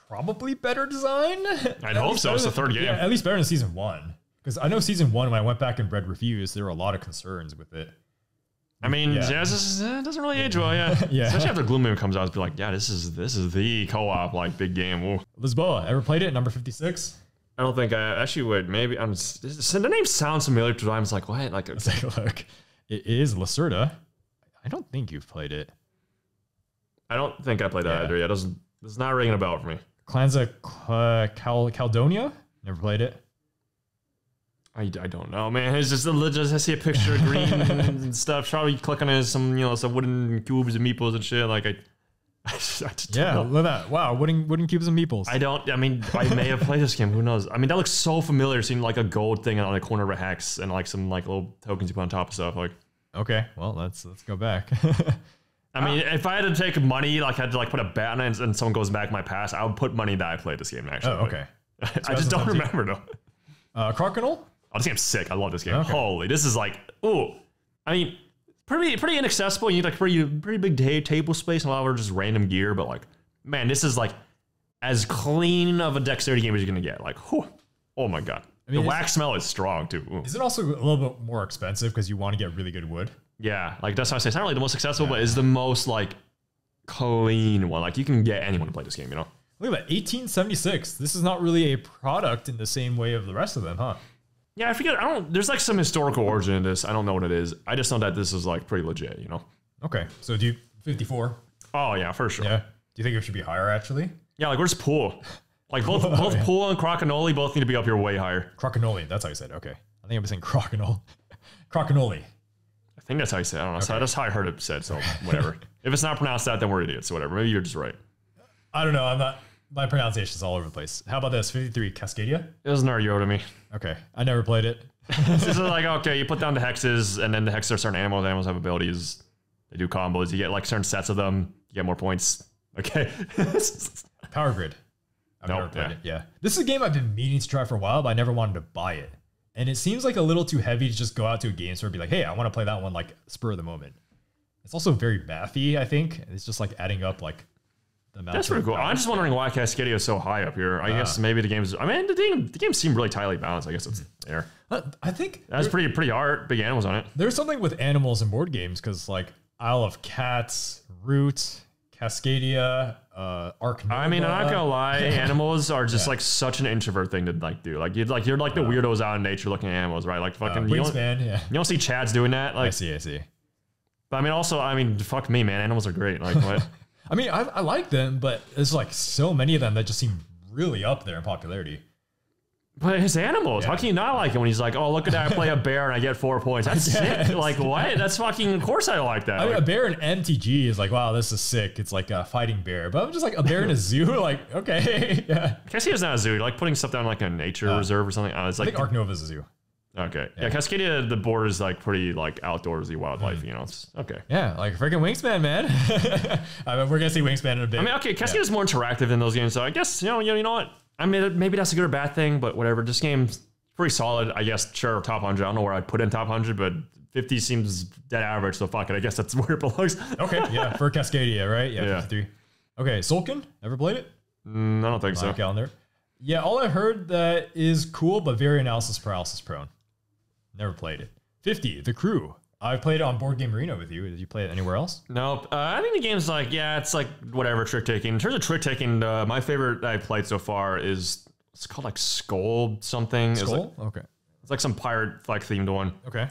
probably better design. I'd hope so. It's the third game. Yeah, at least better than season one. Because I know season one, when I went back and read reviews, there were a lot of concerns with it. I mean, Yeah. yeah, this is, uh, it doesn't really age well, yeah. Yeah. Especially after Gloomhaven comes out, it's be like, yeah, this is this is the co-op like big game. Ooh. Lisboa, ever played it? Number 56? I don't think I actually would. Maybe I'm. s- s- The name sounds familiar to me. I'm just like, what? Like, Let's take a look. It is Lacerda. I don't think you've played it. I don't think I played that Yeah. either. Yeah, it doesn't. It's not ringing a bell for me. Clanza uh, Cal- Caldonia? Never played it. I, I don't know, man. It's just, a- just I see a picture of green and stuff. Probably clicking on some you know some wooden cubes and meeples and shit. Like I, I just, I just Yeah, look at that. Wow, wooden, wooden cubes and meeples. I don't. I mean, I may have played this game. Who knows? I mean, that looks so familiar. Seeing like a gold thing on the corner of a hex and like some like little tokens you put on top of stuff. Like, okay, well, let's let's go back. I mean, if I had to take money, like I had to like put a bet on it, and, someone goes back my past, I would put money that I played this game. Actually, oh, okay. I just don't remember though. Uh, Crokinole? Oh, this game's sick. I love this game. Okay. Holy, this is like, ooh. I mean, pretty pretty inaccessible. You need like pretty pretty big ta- table space and a lot of just random gear. But like, man, this is like as clean of a dexterity game as you're gonna get. Like, whew. oh my god, mean, the wax smell is strong too. Ooh. Is it also a little bit more expensive because you want to get really good wood? Yeah, like that's how I say. It's not really the most accessible, but it's the most like clean one. Like you can get anyone to play this game. You know. Look at that, 1876. This is not really a product in the same way of the rest of them, huh? Yeah, I forget. I don't. There's like some historical origin in this. I don't know what it is. I just know that this is like pretty legit. You know. Okay, so do you 54? Oh yeah, for sure. Yeah. Do you think it should be higher actually? Yeah, like where's Pool? Like both both Pool and Crocanoli both need to be up here way higher. Crokinole, that's how you said. it. Okay, I think I'm saying Crokinole. Crokinole. I think that's how you say it. I don't know. So that's how I heard it said. So whatever. if it's not pronounced that, then we're idiots. So whatever. Maybe you're just right. I don't know. I'm not. My pronunciation's all over the place. How about this? 53 Cascadia. It doesn't Naruto to me. Okay, I never played it. This is like okay, you put down the hexes, and then the hexes are certain animals. Animals have abilities. They do combos. You get like certain sets of them. You get more points. Okay. Power Grid. I've Nope, never played yeah. it. Yeah. This is a game I've been meaning to try for a while, but I never wanted to buy it. And it seems like a little too heavy to just go out to a game store and be like, hey, I want to play that one like spur of the moment. It's also very mathy, I think. It's just like adding up like the amount That's pretty cool. I'm just wondering why Cascadia is so high up here. I guess maybe the game's. I mean, the game the game seemed really tightly balanced. I guess it's there. Uh, I think That's pretty pretty art. Big animals on it. there's something with animals in board games because like Isle of Cats, Root, Cascadia, uh, Ark. I mean, I'm not gonna lie. Animals are just like such an introvert thing to like do. Like you're like you're like the weirdos out in nature looking at animals, right? Like Uh, fucking. you, don't, you Wingspan, yeah. don't see Chads doing that. Like I see, I see. but I mean, also, I mean, fuck me, man. Animals are great. Like what? I mean, I, I like them, but there's like so many of them that just seem really up there in popularity. But it's animals. How can you not like it when he's like, oh, look at that, I play a bear and I get four points. That's sick. Like what? That's fucking. Of course, I like that. I mean, a bear in MTG is like, wow, this is sick. It's like a fighting bear. But I'm just like, a bear in a zoo? Like, okay. yeah. Cascadia's not a zoo. You Like putting stuff down like a nature reserve or something. Uh, it's I like think Ark Nova's a zoo. okay. Yeah. Cascadia, the board is like pretty like outdoorsy wildlife. Mm. You know, it's okay. Yeah, like freaking Wingspan, man. I mean, we're going to see Wingspan in a bit. I mean, okay, Cascade is more interactive than those games, so I guess you know, you know, you know what? I mean, maybe that's a good or bad thing, but whatever. This game's pretty solid, I guess. Sure, top hundred. I don't know where I'd put in top hundred, but fifty seems dead average. So fuck it. I guess that's where it belongs. okay, yeah, for Cascadia, right? Yeah, Yeah. 53. Okay, Tzolk'in, ever played it? Mm, I don't think so. Calendar. Yeah, all I heard that is cool, but very analysis paralysis prone. Never played it. 50, The Crew. I've played it on Board Game Arena with you. Did you play it anywhere else? Nope. Uh, I think the game's like, yeah, it's like whatever trick taking. In terms of trick taking, uh, my favorite I played so far is it's called like Skull something. It's like, Skull? Okay. it's like some pirate like themed one. Okay.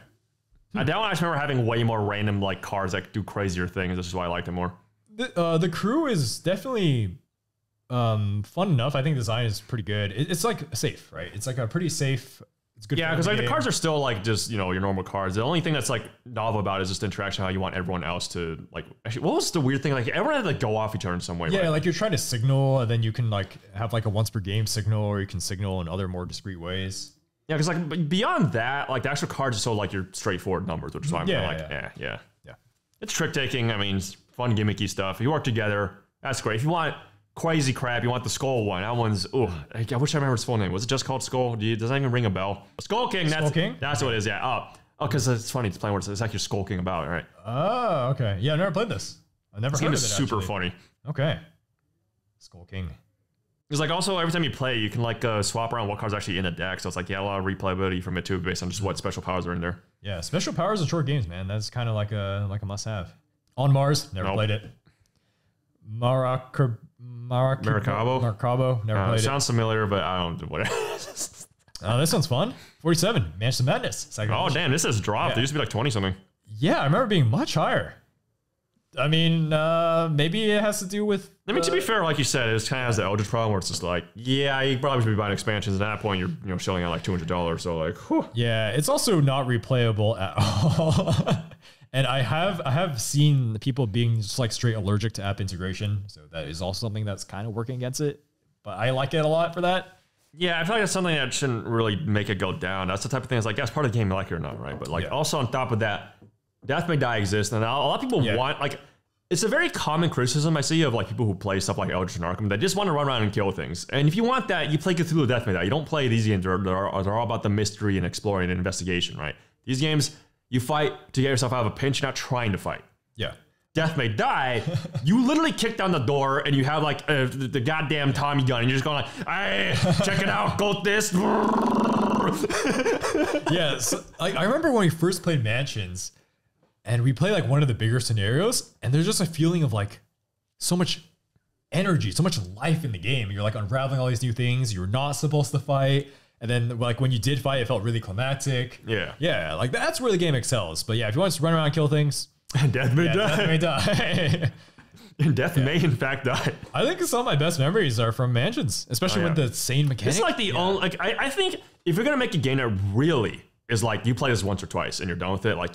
Uh, that one I just remember having way more random like cards that do crazier things. This is why I liked it more. The, uh, the crew is definitely um, fun enough. I think the design is pretty good. It, it's like safe, right? It's like a pretty safe. It's good. Yeah, because like the cards are still like just you know your normal cards. The only thing that's like novel about it is just the interaction how you want everyone else to like. Actually, what was the weird thing? Like everyone had to like, go off each other in some way. Yeah, right? like you're trying to signal, and then you can like have like a once per game signal, or you can signal in other more discreet ways. yeah. Because like beyond that, like the actual cards are so like your straightforward numbers, which is why I'm mm, Yeah, like, yeah. yeah, eh, yeah, Yeah. It's trick taking. I mean, it's fun gimmicky stuff. If you work together, that's great. If you want crazy crap, you want the skull one. That one's oh, I I wish I remember his full name. Was it just called Skull? Do you, does that even ring a bell? Skull King. That's Skull King? That's what it is. Yeah. Oh, oh, because it's funny. It's playing words. It's like you're skulking about, right? Oh, okay. Yeah, I've never played this. I've never This heard game of is it. super actually. funny. Okay. Skull King. It's like also every time you play, you can like uh, swap around what cards are actually in a deck. So it's like yeah, a lot of replayability from it too, based on just what special powers are in there. Yeah, special powers in short games, man. That's kind of like a like a must have. On Mars, never Nope. played it. Marac- Marac- Maracabo. Maracaibo, never Uh, played it. sounds familiar, but I don't. Whatever. Oh, this one's fun. 47, Mansion Madness. Second oh edition. damn, this has dropped. Yeah. It used to be like twenty something. Yeah, I remember being much higher. I mean, uh, maybe it has to do with. I mean, to be uh, fair, like you said, it kind of has the Eldritch problem where it's just like, yeah, you probably should be buying expansions. At that point, you're you know shelling out like two hundred dollars. So like, whew. Yeah, it's also not replayable at all. And I have I have seen people being just like straight allergic to app integration, so that is also something that's kind of working against it. But I like it a lot for that. yeah, I feel like it's something that shouldn't really make it go down. That's the type of thing. It's like that's part of the game, you like it or not, right? But like Yeah. also on top of that, Death May Die exists, and a lot of people Yeah. want like. It's a very common criticism I see of like people who play stuff like Eldritch and Arkham. They just want to run around and kill things. And if you want that, you play Cthulhu Death May Die. You don't play these games. They're, they're, they're all about the mystery and exploring and investigation, right? These games, you fight to get yourself out of a pinch, you're not trying to fight. Yeah. Death May Die, you literally kick down the door and you have like uh, the, the goddamn Tommy gun and you're just going like, hey, check it out, go this. yeah, so, like I remember when we first played Mansions, and we play like one of the bigger scenarios, and there's just a feeling of like so much energy, so much life in the game. You're like unraveling all these new things you're not supposed to fight, and then like when you did fight, it felt really climactic. Yeah. yeah, like that's where the game excels. But yeah, if you want to run around and kill things, Death May yeah, Die. that may die. Death may in fact die. I think some of my best memories are from Mansions, especially Oh, with the sane mechanic. It's like the only like I, I think if you're gonna make a game that really is like you play this once or twice and you're done with it, like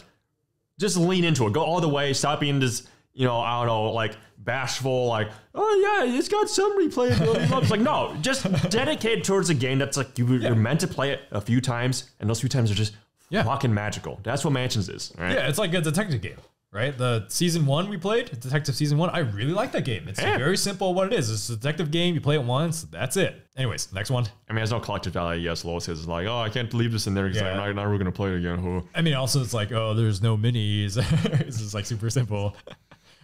just lean into it, go all the way, stop being this, you know, I don't know, like bashful, like oh yeah, it's got some replayability. it's like no, just dedicate towards a game that's like you, you're meant to play it a few times, and those few times are just Yeah. fucking magical. That's what Mansions is, right? Yeah, it's like a detective game, right? The season one we played, Detective Season One, I really like that game. It's Yeah. very simple what it is. It's a detective game. You play it once, that's it. Anyways, next one. I mean, there's no collective value. Yes, Lois is like, oh, I can't leave this in there because Yeah. I'm not, not really gonna play it again. Oh. I mean, also it's like, oh, there's no minis. it's just like super simple.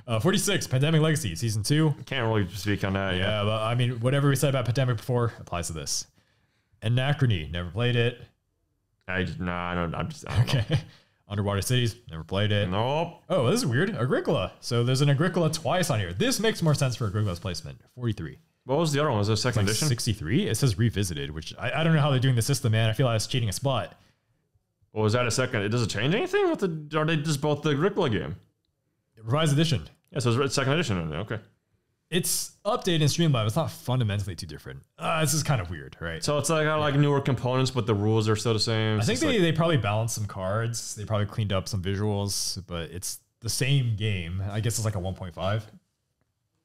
Uh, 46, Pandemic Legacy, Season 2. Can't really speak on that. Yeah. Yeah, but I mean, whatever we said about Pandemic before applies to this. Anachrony, never played it. I just, nah, I don't. I'm just. I don't know. Okay. Underwater Cities, never played it. Nope. Oh, this is weird. Agricola. So there's an Agricola twice on here. This makes more sense for Agricola's placement. 43. What was the other one? Was it a second Like edition? 63? It says revisited, which I, I don't know how they're doing the system, man. I feel like I was cheating a spot. Or was that a second? It doesn't change anything with the. Are they just both the Agricola game? Revised edition. Yeah, so it's second edition. Okay. It's updated and streamlined. but It's not fundamentally too different. Uh, this is kind of weird, right? So it's like got like newer components, but the rules are still the same. I think they, they probably balanced some cards. They probably cleaned up some visuals, but it's the same game. I guess it's like a 1.5.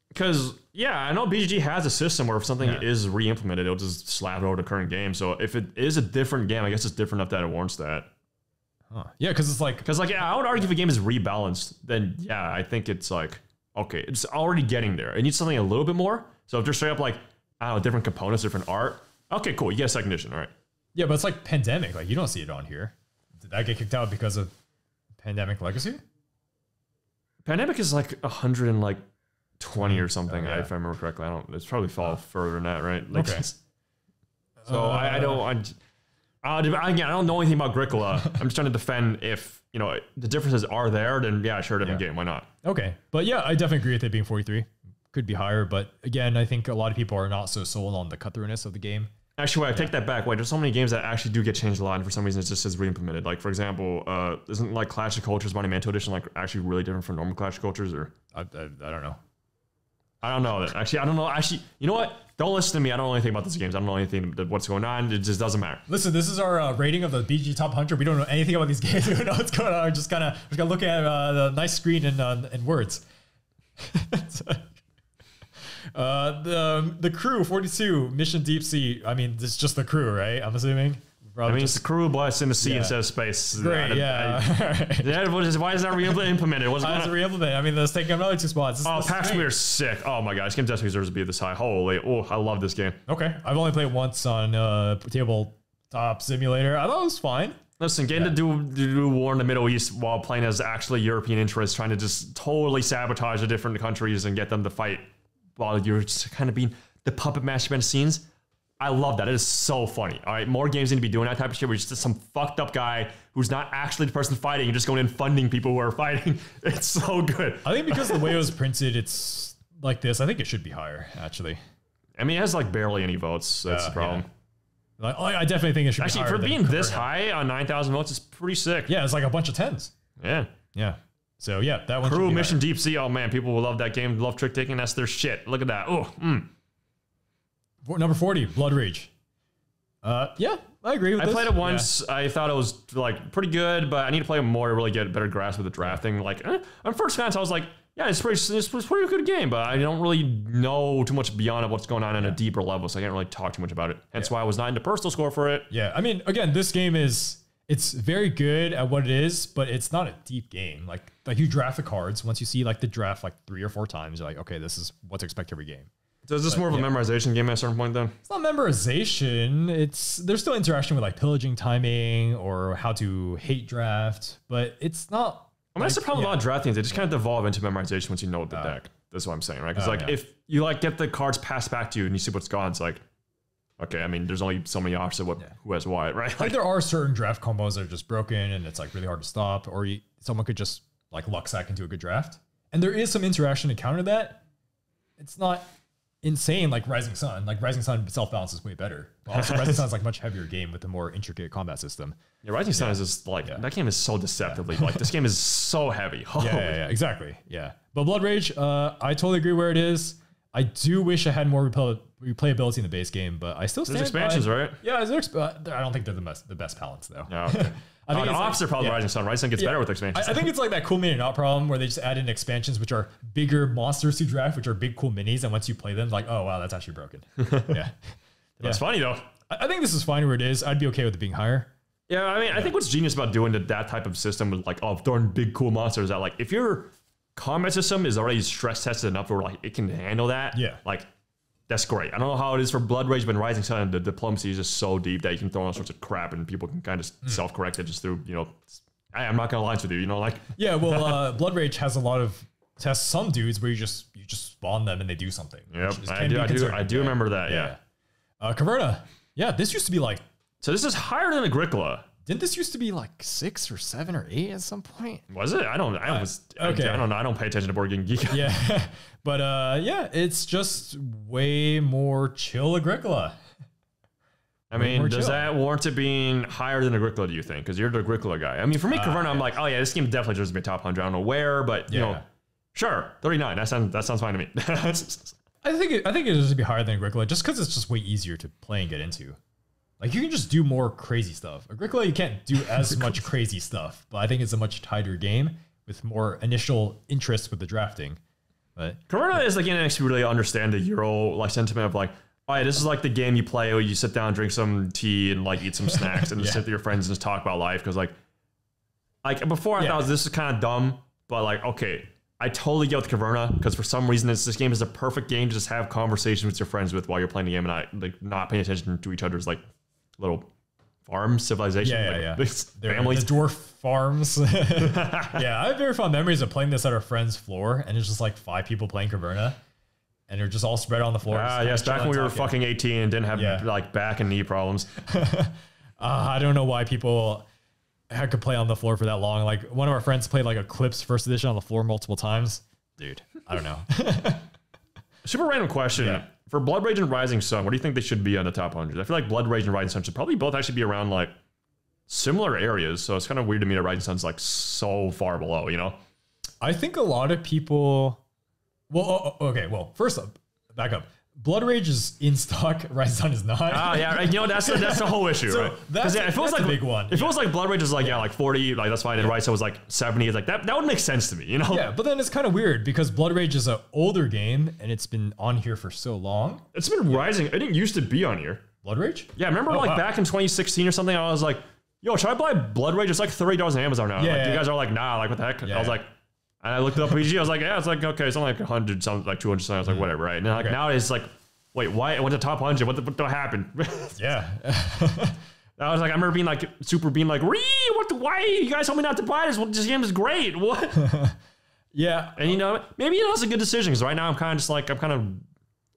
because yeah, I know BGG has a system where if something Yeah. is re-implemented, it'll just slap it over the current game. So if it is a different game, I guess it's different enough that it warrants that. Huh. Yeah, because it's like Because like yeah, I would argue if a game is rebalanced, then yeah, I think it's like okay, it's already getting there. It needs something a little bit more. So if they're straight up like I don't know, different components, different art, okay, cool, you get a second edition, all right. yeah, but it's like pandemic. Like you don't see it on here. Did that get kicked out because of pandemic legacy? Pandemic is like a hundred and like twenty or something, Oh, yeah. if I remember correctly. I don't. It's probably fall uh, further than that, right? Like, Okay. So I, I don't. I, uh, again, I don't know anything about Agricola. I'm just trying to defend if you know the differences are there. Then yeah, sure, different Yeah. game. Why not? Okay, but yeah, I definitely agree with it being 43. Could be higher, but again, I think a lot of people are not so sold on the cut throughness of the game. Actually, wait, I take that back. Wait, there's so many games that actually do get changed a lot, and for some reason it just says re-implemented. Like for example, uh, isn't like Clash of Cultures Monumental Edition like actually really different from normal Clash of Cultures? Or I, I, I don't know. I don't know. That actually, I don't know. Actually, you know what? Don't listen to me. I don't know anything about these games. I don't know anything about what's going on. It just doesn't matter. Listen, this is our uh, rating of the BG Top 100. We don't know anything about these games. We don't know what's going on. We're just kind just gonna look at uh, the nice screen and uh, and words. uh, the the crew 42 Mission Deep Sea. I mean, this is just the crew, right? I'm assuming. I mean, it's just the crew blast in the sea Yeah. instead of space. great. I- Yeah. I- yeah, is- why is that re-implemented? What's going it on? re-implement? I mean, let's take another two spots. This- Oh, this is Pax great. Sick. Oh my gosh, game definitely deserves to be this high. Holy, oh, I love this game. Okay, I've only played once on uh, tabletop simulator. I thought it was fine. Listen, getting to do, do war in the Middle East while playing as actually European interests, trying to just totally sabotage the different countries and get them to fight while you're just kind of being the puppet master band scenes. I love that. It is so funny. All right, more games need to be doing that type of shit where you're just some fucked up guy who's not actually the person fighting and just going in funding people who are fighting. It's so good. I think because of the way it was printed, it's like this. I think it should be higher, actually. I mean, it has like barely any votes. That's Uh, the problem. Like, I I definitely think it should Actually, be higher for being this high on 9,000 votes, it's pretty sick. Yeah, it's like a bunch of tens. Yeah. Yeah. So yeah, that one. Crew Mission higher. Deep Sea. Oh man, people will love that game. Love trick taking. That's their shit. Look at that. Oh, mm. Number forty, Blood Rage. Uh, yeah, I agree with I this. played it once. I thought it was like pretty good, but I need to play it more to really get a better grasp of the drafting. Like, eh, on first glance, I was like, yeah, it's pretty, it's, it's pretty good game, but I don't really know too much beyond what's going on in a deeper level, so I can't really talk too much about it. Hence why I was not into personal score for it. Yeah, I mean, again, this game is it's very good at what it is, but it's not a deep game. Like like you draft the cards. Once you see like the draft like three or four times, you're like, okay, this is what to expect every game. So is this more of a memorization game at a certain point then? It's not memorization. It's there's still interaction with like pillaging timing or how to hate draft, but it's not. I mean, that's the like, problem yeah. Uh, about drafting. They just kind of devolve into memorization once you know the deck. That's what I'm saying, right? Because Oh, like yeah. if you like get the cards passed back to you and you see what's gone, it's like, okay, I mean, there's only so many options of what who has what, right? Like Like, there are certain draft combos that are just broken and it's like really hard to stop, or you, someone could just like luck sack into a good draft. And there is some interaction to counter that. It's not insane like Rising Sun. Like Rising Sun self balance is way better. But also, Rising Sun is like much heavier game with a more intricate combat system. yeah, Rising Sun is just like that game is so deceptively like this game is so heavy. Yeah, yeah, yeah, exactly. Yeah, but Blood Rage, uh, I totally agree where it is. I do wish I had more replay- replayability in the base game, but I still stand There's expansions, by, right? Yeah, there's, exp- uh, I don't think they're the best the best balance though. Yeah, okay. I think oh, it's like- problem yeah. Rising Sun. Rising Sun gets Yeah. better with expansions. I, I think it's like that cool mini not problem where they just add in expansions which are bigger monsters to draft, which are big cool minis, and once you play them, like, oh wow, that's actually broken. yeah. That's funny though. I, I think this is fine where it is. I'd be okay with it being higher. Yeah, I mean, I think what's genius about doing the, that type of system with like, oh, throwing big cool monsters that like if your combat system is already stress tested enough where like it can handle that, Yeah. like that's great. I don't know how it is for Blood Rage, but in Rising Sun, the diplomacy is just so deep that you can throw all sorts of crap and people can kind of Hmm. self correct it just through, you know, I, I'm not gonna lie to you, you know, like Yeah, well, uh, Blood Rage has a lot of tests some dudes where you just you just spawn them and they do something. Yep, is- I do, I do. I do remember that. Yeah. Yeah. Uh, Caverna. Yeah, this used to be like. So this is higher than Agricola. Didn't this used to be like six or seven or eight at some point? Was it? I don't. I was. okay. I, I don't know. I don't pay attention to Board Game Geek. Yeah, but uh, yeah, it's just way more chill Agricola. I mean, does chill. that warrant it being higher than Agricola? Do you think? Because you're the Agricola guy. I mean, for me, Caverna, I'm like, oh yeah, this game definitely deserves to be top hundred. I don't know where, but you know, Yeah. sure, 39. That sounds that sounds fine to me. I think it, I think it deserves to be higher than Agricola just because it's just way easier to play and get into. Like you can just do more crazy stuff. Agricola, you can't do as much crazy stuff, but I think it's a much tighter game with more initial interest with the drafting. But Caverna is the game that makes you really understand the Euro like sentiment of like, oh, all right, this is like the game you play where you sit down, drink some tea, and like eat some snacks, and just sit with your friends and just talk about life. Because like, like before I Yeah. thought this is kind of dumb, but like, okay. I totally get with Caverna because for some reason this, this game is a perfect game to just have conversations with your friends with while you're playing the game and not like not paying attention to each other's like little farm civilization, Yeah, yeah, like, yeah. They're- families. The dwarf farms. yeah, I have very fond memories of playing this at our friend's floor, and it's just like five people playing Caverna, and they're just all spread on the floor. Ah, yes, back when we were talking. fucking 18 and didn't have Yeah. like back and knee problems. Uh, I don't know why people had could play on the floor for that long. Like one of our friends played like Eclipse first edition on the floor multiple times. Dude, I don't know. Super random question. Yeah. For Blood Rage and Rising Sun, what do you think they should be on the top 100? I feel like Blood Rage and Rising Sun should probably both actually be around like similar areas. So it's kind of weird to me that Rising Sun's like so far below, you know? I think a lot of people. Well, oh, oh, okay. Well, first up, back up. Blood Rage is in stock. Rising Sun is not. Ah, yeah, right, you know that's the, that's the whole issue, So right? that's- yeah, it feels like a big one, it was like Blood Rage is like yeah, like 40, like that's fine, and Rising Sun was like 70, it's like that that would make sense to me, you know? Yeah, but then it's kind of weird because Blood Rage is an older game and it's been on here for so long. It's been rising. It didn't used to be on here. Blood Rage? Yeah, remember like wow. back in 2016 or something, I was like, yo, should I buy Blood Rage? It's like $30 on Amazon now. Yeah, like, yeah. you guys are like, nah, like what the heck? I was like, and I looked up PG, I was like, yeah, it's like, okay, it's only like 100, something like 200 something. I was like, whatever, right? And then like Okay. nowadays, it's like, wait, why? It went to top 100. What the, what the happened? Yeah. I was like, I remember being like, super being like, Ree, what the, why? You guys told me not to buy this. Well, this game is great. What? yeah. and you know, maybe it was a good decision because right now I'm kind of just like, I'm kind of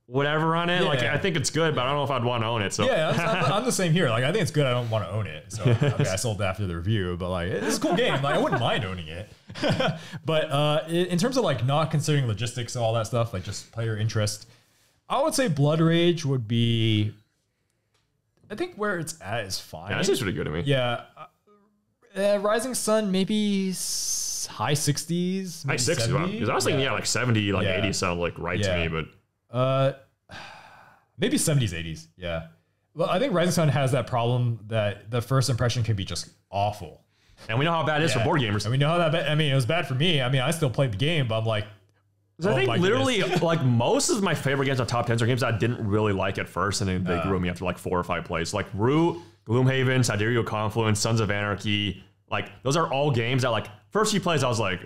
whatever on it. Like I think it's good, but I don't know if I'd want to own it. So Yeah, I'm, I'm- the same here. Like, I think it's good. I don't want to own it. So okay, I sold it after the review, but like, it's a cool game. Like, I wouldn't mind owning it. but uh, in, terms of like not considering logistics and all that stuff, like just player interest, I would say Blood Rage would be. I think where it's at is fine. yeah, that seems pretty good to me. Yeah. Uh, Rising Sun, maybe high 60s. High sixties. Because I was thinking, yeah, like seventy, like Yeah. eighty sound like right Yeah. to me, but Uh, maybe 70s, 80s. Yeah. Well, I think Rising Sun has that problem that the first impression can be just awful. and we know how bad it is for board gamers. And we know how that. Ba- I mean, it was bad for me. I mean, I still played the game, but I'm like, 'Cause I Oh think literally like most of my favorite games on top tens are games I didn't really like at first, and then they Uh. grew me after like four or five plays. Like Root, Gloomhaven, Sidereal Confluence, Sons of Anarchy. Like those are all games that like first few plays I was like,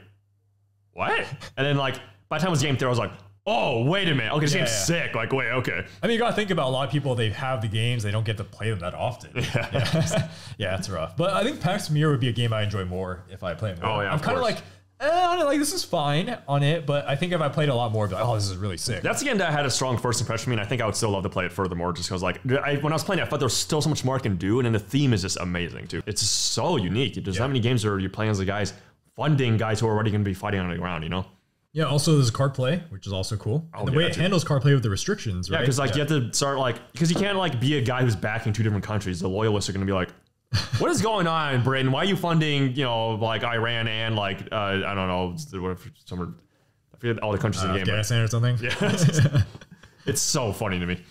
what? And then like by the time it was game three, I was like, oh wait a minute, okay, this Yeah, game's yeah. sick. Like wait, okay. I mean, you got to think about a lot of people. They have the games, they don't get to play them that often. Yeah, yeah, it's rough. But I think Pax Pamir would be a game I enjoy more if I play it more. Oh, yeah, I'm kind of like, eh, I know, like this is fine on it, but I think if I played a lot more, I'd be like, oh, this is really sick. That's a game that had a strong first impression for me, and I think I would still love to play it furthermore just because, like, I, when I was playing it, I thought there was still so much more I can do, and then the theme is just amazing, too. It's so unique. There's Yeah. not many games where you're playing as the guys funding guys who are already going to be fighting on the ground, you know? Yeah. Also, there's card play, which is also cool. And the yeah, way it too. handles card play with the restrictions, right? Yeah, because, like, you have to start, like, because you can't, like, be a guy who's backing two different countries. The loyalists are going to be like, what is going on Britain? Why are you funding, you know, like Iran and, like, uh, I don't know, what some I forget all the countries in Uh, the game. but- Afghanistan or something. Yeah. it's so funny to me.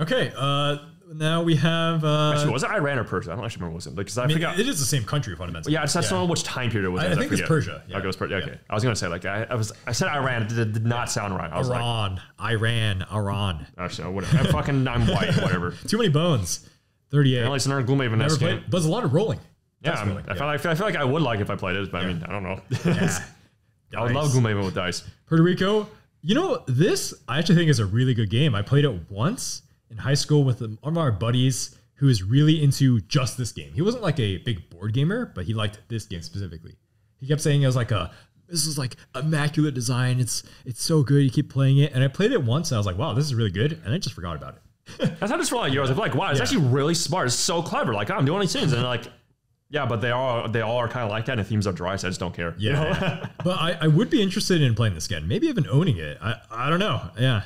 Okay. Uh, now we have. Uh, Actually, was it Iran or Persia? I don't actually remember what it was. Because I, I mean, forgot. it is the same country fundamentally. Yeah, I just, I don't know which time period it was. I- I think it's. Persia, yeah. Okay, it was Persia. Okay, I was gonna say like I, I was I said Iran. It did, did not sound right. I was like, Iran, Iran, Iran. actually, whatever. I'm fucking, I'm white. Whatever. Too many bones. Thirty-eight. At least another Gloomhaven Never played, game. but there's a lot of rolling. Yeah, I'm- rolling, I feel like I feel like I would like if I played it, but I mean, I don't know. I would love Gloomhaven with dice. Puerto Rico. You know, this I actually think is a really good game. I played it once in high school with one of our buddies who is really into just this game. He wasn't like a big board gamer, but he liked this game specifically. He kept saying it was like a this is like immaculate design. It's it's so good. You keep playing it, and I played it once, and I was like, wow, this is really good, and I just forgot about it. That's how this for like years. I'm like, wow, it's Yeah. actually really smart. It's so clever. Like I'm doing these things, and like, yeah, but they are they all are kind of like that. And the themes are dry, so I just don't care. you know? Yeah, but I, I would be interested in playing this again. Maybe even owning it. I I don't know. Yeah,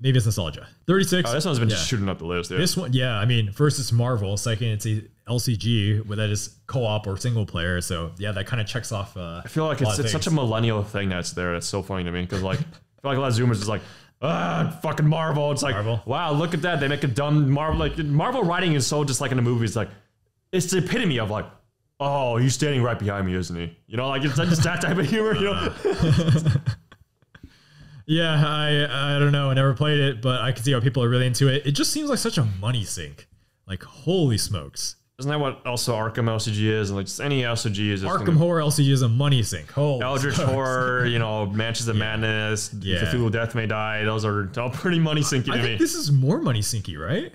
maybe it's nostalgia. Thirty six. Oh, this one's been yeah. just shooting up the list. Dude. This one, yeah. I mean, first it's Marvel. Second, it's a LCG, where that is co-op or single player. So yeah, that kind of checks off. Uh, I feel like it's, it's such a millennial thing that's there. It's so funny to me because like I feel like a lot of Zoomers is like, ah, fucking Marvel. It's like, Marvel. wow, look at that. They make a dumb Marvel like Marvel writing is so just like in the movies. Like it's the epitome of like, oh, he's standing right behind me, isn't he? You know, like it's just that type of humor. You know, yeah, I I don't know. I never played it, but I can see how people are really into it. It just seems like such a money sink. Like holy smokes, isn't that what also Arkham LCG is? And like just any LCG is just Arkham gonna- Horror LCG is a money sink. Holy Eldritch smokes. Horror, you know, Mansions of Madness, Yeah. Cthulhu Death May Die. Those are all pretty money sinky I to me. this is more money sinky, right?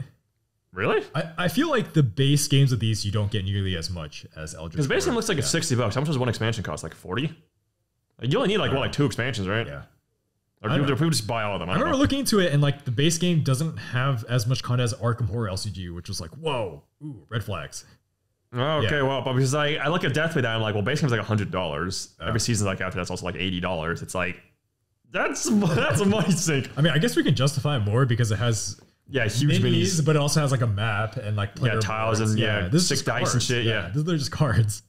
really? I, I feel like the base games of these you don't get nearly as much as Eldritch. Because basically looks like it's 60 bucks. How much does one expansion cost? Like 40? Like you only need like what, like two expansions, right? yeah. Or I people, people just buy all of them. I, I remember know. looking into it, and like the base game doesn't have as much content as Arkham Horror LCG, which was like, whoa, ooh, red flags. Oh, okay, Yeah. well, but because I, I look at Death May Die, I'm like, well, base game's like hundred dollars. Every season like after that's also like eighty dollars. It's like that's that's a money sink. I mean, I guess we can justify it more because it has Yeah, huge minis, minis. but it also has like a map and like player tiles boards. and, yeah, this is six dice and shit, yeah. these are just cards.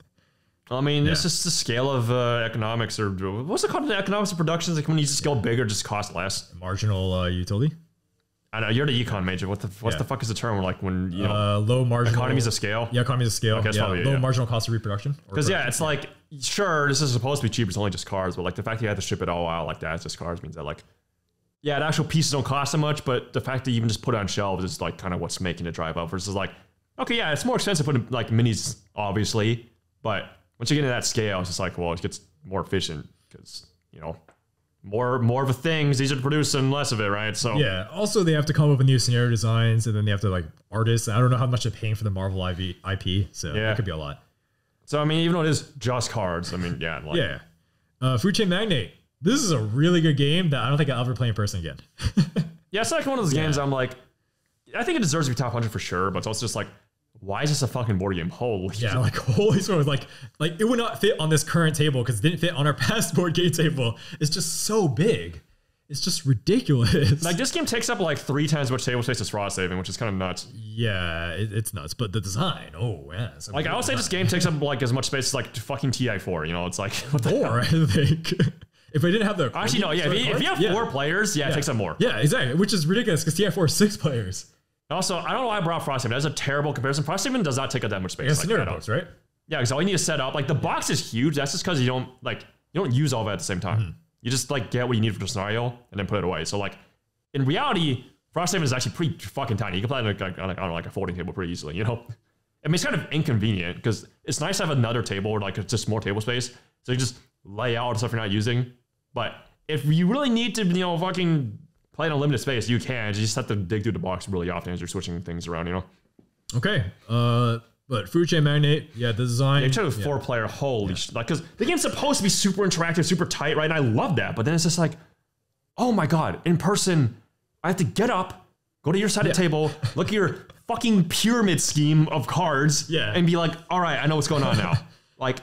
I mean, it's just the scale of uh, economics or what's it called? The economics of productions. Like when you just go bigger, just cost less. Marginal uh, utility, I know you're the econ major. What the what's Yeah. the fuck is the term? Like when you know uh, low marginal economies of scale. Yeah, economies of scale. Okay, yeah, probably- low yeah. marginal cost of reproduction. Because yeah, it's like sure this is supposed to be cheap. It's only just cars, but like the fact that you have to ship it all out like that, it's just cars means that like yeah, the actual pieces don't cost so much, but the fact that you even just put it on shelves is like kind of what's making it drive up. Versus like okay, yeah, it's more expensive putting like minis obviously, but once you get into that scale, it's just like well, it gets more efficient because you know more more of a things is easier to produce and less of it, right? So Yeah. Also, they have to come up with new scenario designs, and then they have to like artists. I don't know how much they're paying for the Marvel IV, IP, so Yeah. it could be a lot. so I mean, even though it is just cards, I mean, yeah, like, Yeah. Uh, Food Chain Magnate. This is a really good game that I don't think I'll ever play in person again. Yeah, it's like one of those games. I'm like, I think it deserves to be top hundred for sure, but it's also just like, why is this a fucking board game? Holy Yeah, like holy smokes, like like it would not fit on this current table because it didn't fit on our past board game table. It's just so big. It's just ridiculous. Like this game takes up like three times as much table space as Frosthaven, which is kind of nuts. yeah, it, it's nuts. But the design, oh yeah. Like I would say, this game takes up like as much space as like fucking TI4. You know, it's like what? More, I think. if I didn't have the Actually, no. Yeah, if you, if you have Yeah. four players, yeah, it takes up more. Yeah, exactly. Which is ridiculous because TI4 is six players. Also, I don't know why I brought Frosthaven. That's a terrible comparison. Frosthaven does not take up that much space. It's like, box, right? Yeah, because all you need to set up, like the box is huge. That's just because you don't like you don't use all of it at the same time. Mm-hmm. You just like get what you need for the scenario and then put it away. So like in reality, Frosthaven is actually pretty fucking tiny. You can play it on like, on, like, on like a folding table pretty easily. You know, I mean it's kind of inconvenient because it's nice to have another table or like it's just more table space, so you just lay out stuff you're not using. But if you really need to, you know, fucking play in a limited space, you can. You just have to dig through the box really often as you're switching things around. You know. Okay. Uh, but Food Chain Magnate, yeah, the design. You tried with four player, holy sh like, because the game's supposed to be super interactive, super tight, right? And I love that. But then it's just like, oh my God, in person, I have to get up, go to your side of the table, look at your fucking pyramid scheme of cards, Yeah. and be like, all right, I know what's going on now. like,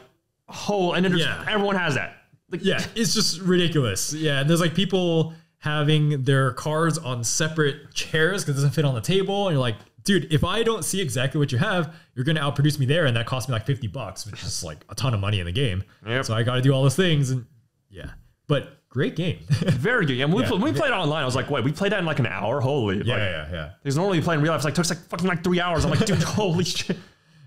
whole, and then Yeah. everyone has that. Like, Yeah, it's just ridiculous. Yeah, and there's like people having their cards on separate chairs because it doesn't fit on the table, and you're like, dude, if I don't see exactly what you have, you're gonna outproduce me there, and that cost me like 50 bucks, which is like a ton of money in the game. Yep. So I got to do all those things, and yeah, but great game. Very good. Yeah, when, we, Yeah. when we played it online, I was like, wait, we played that in like an hour? Holy. like, yeah, yeah, Because normally you play in real life, it's like, took like fucking like three hours. I'm like, dude, holy shit.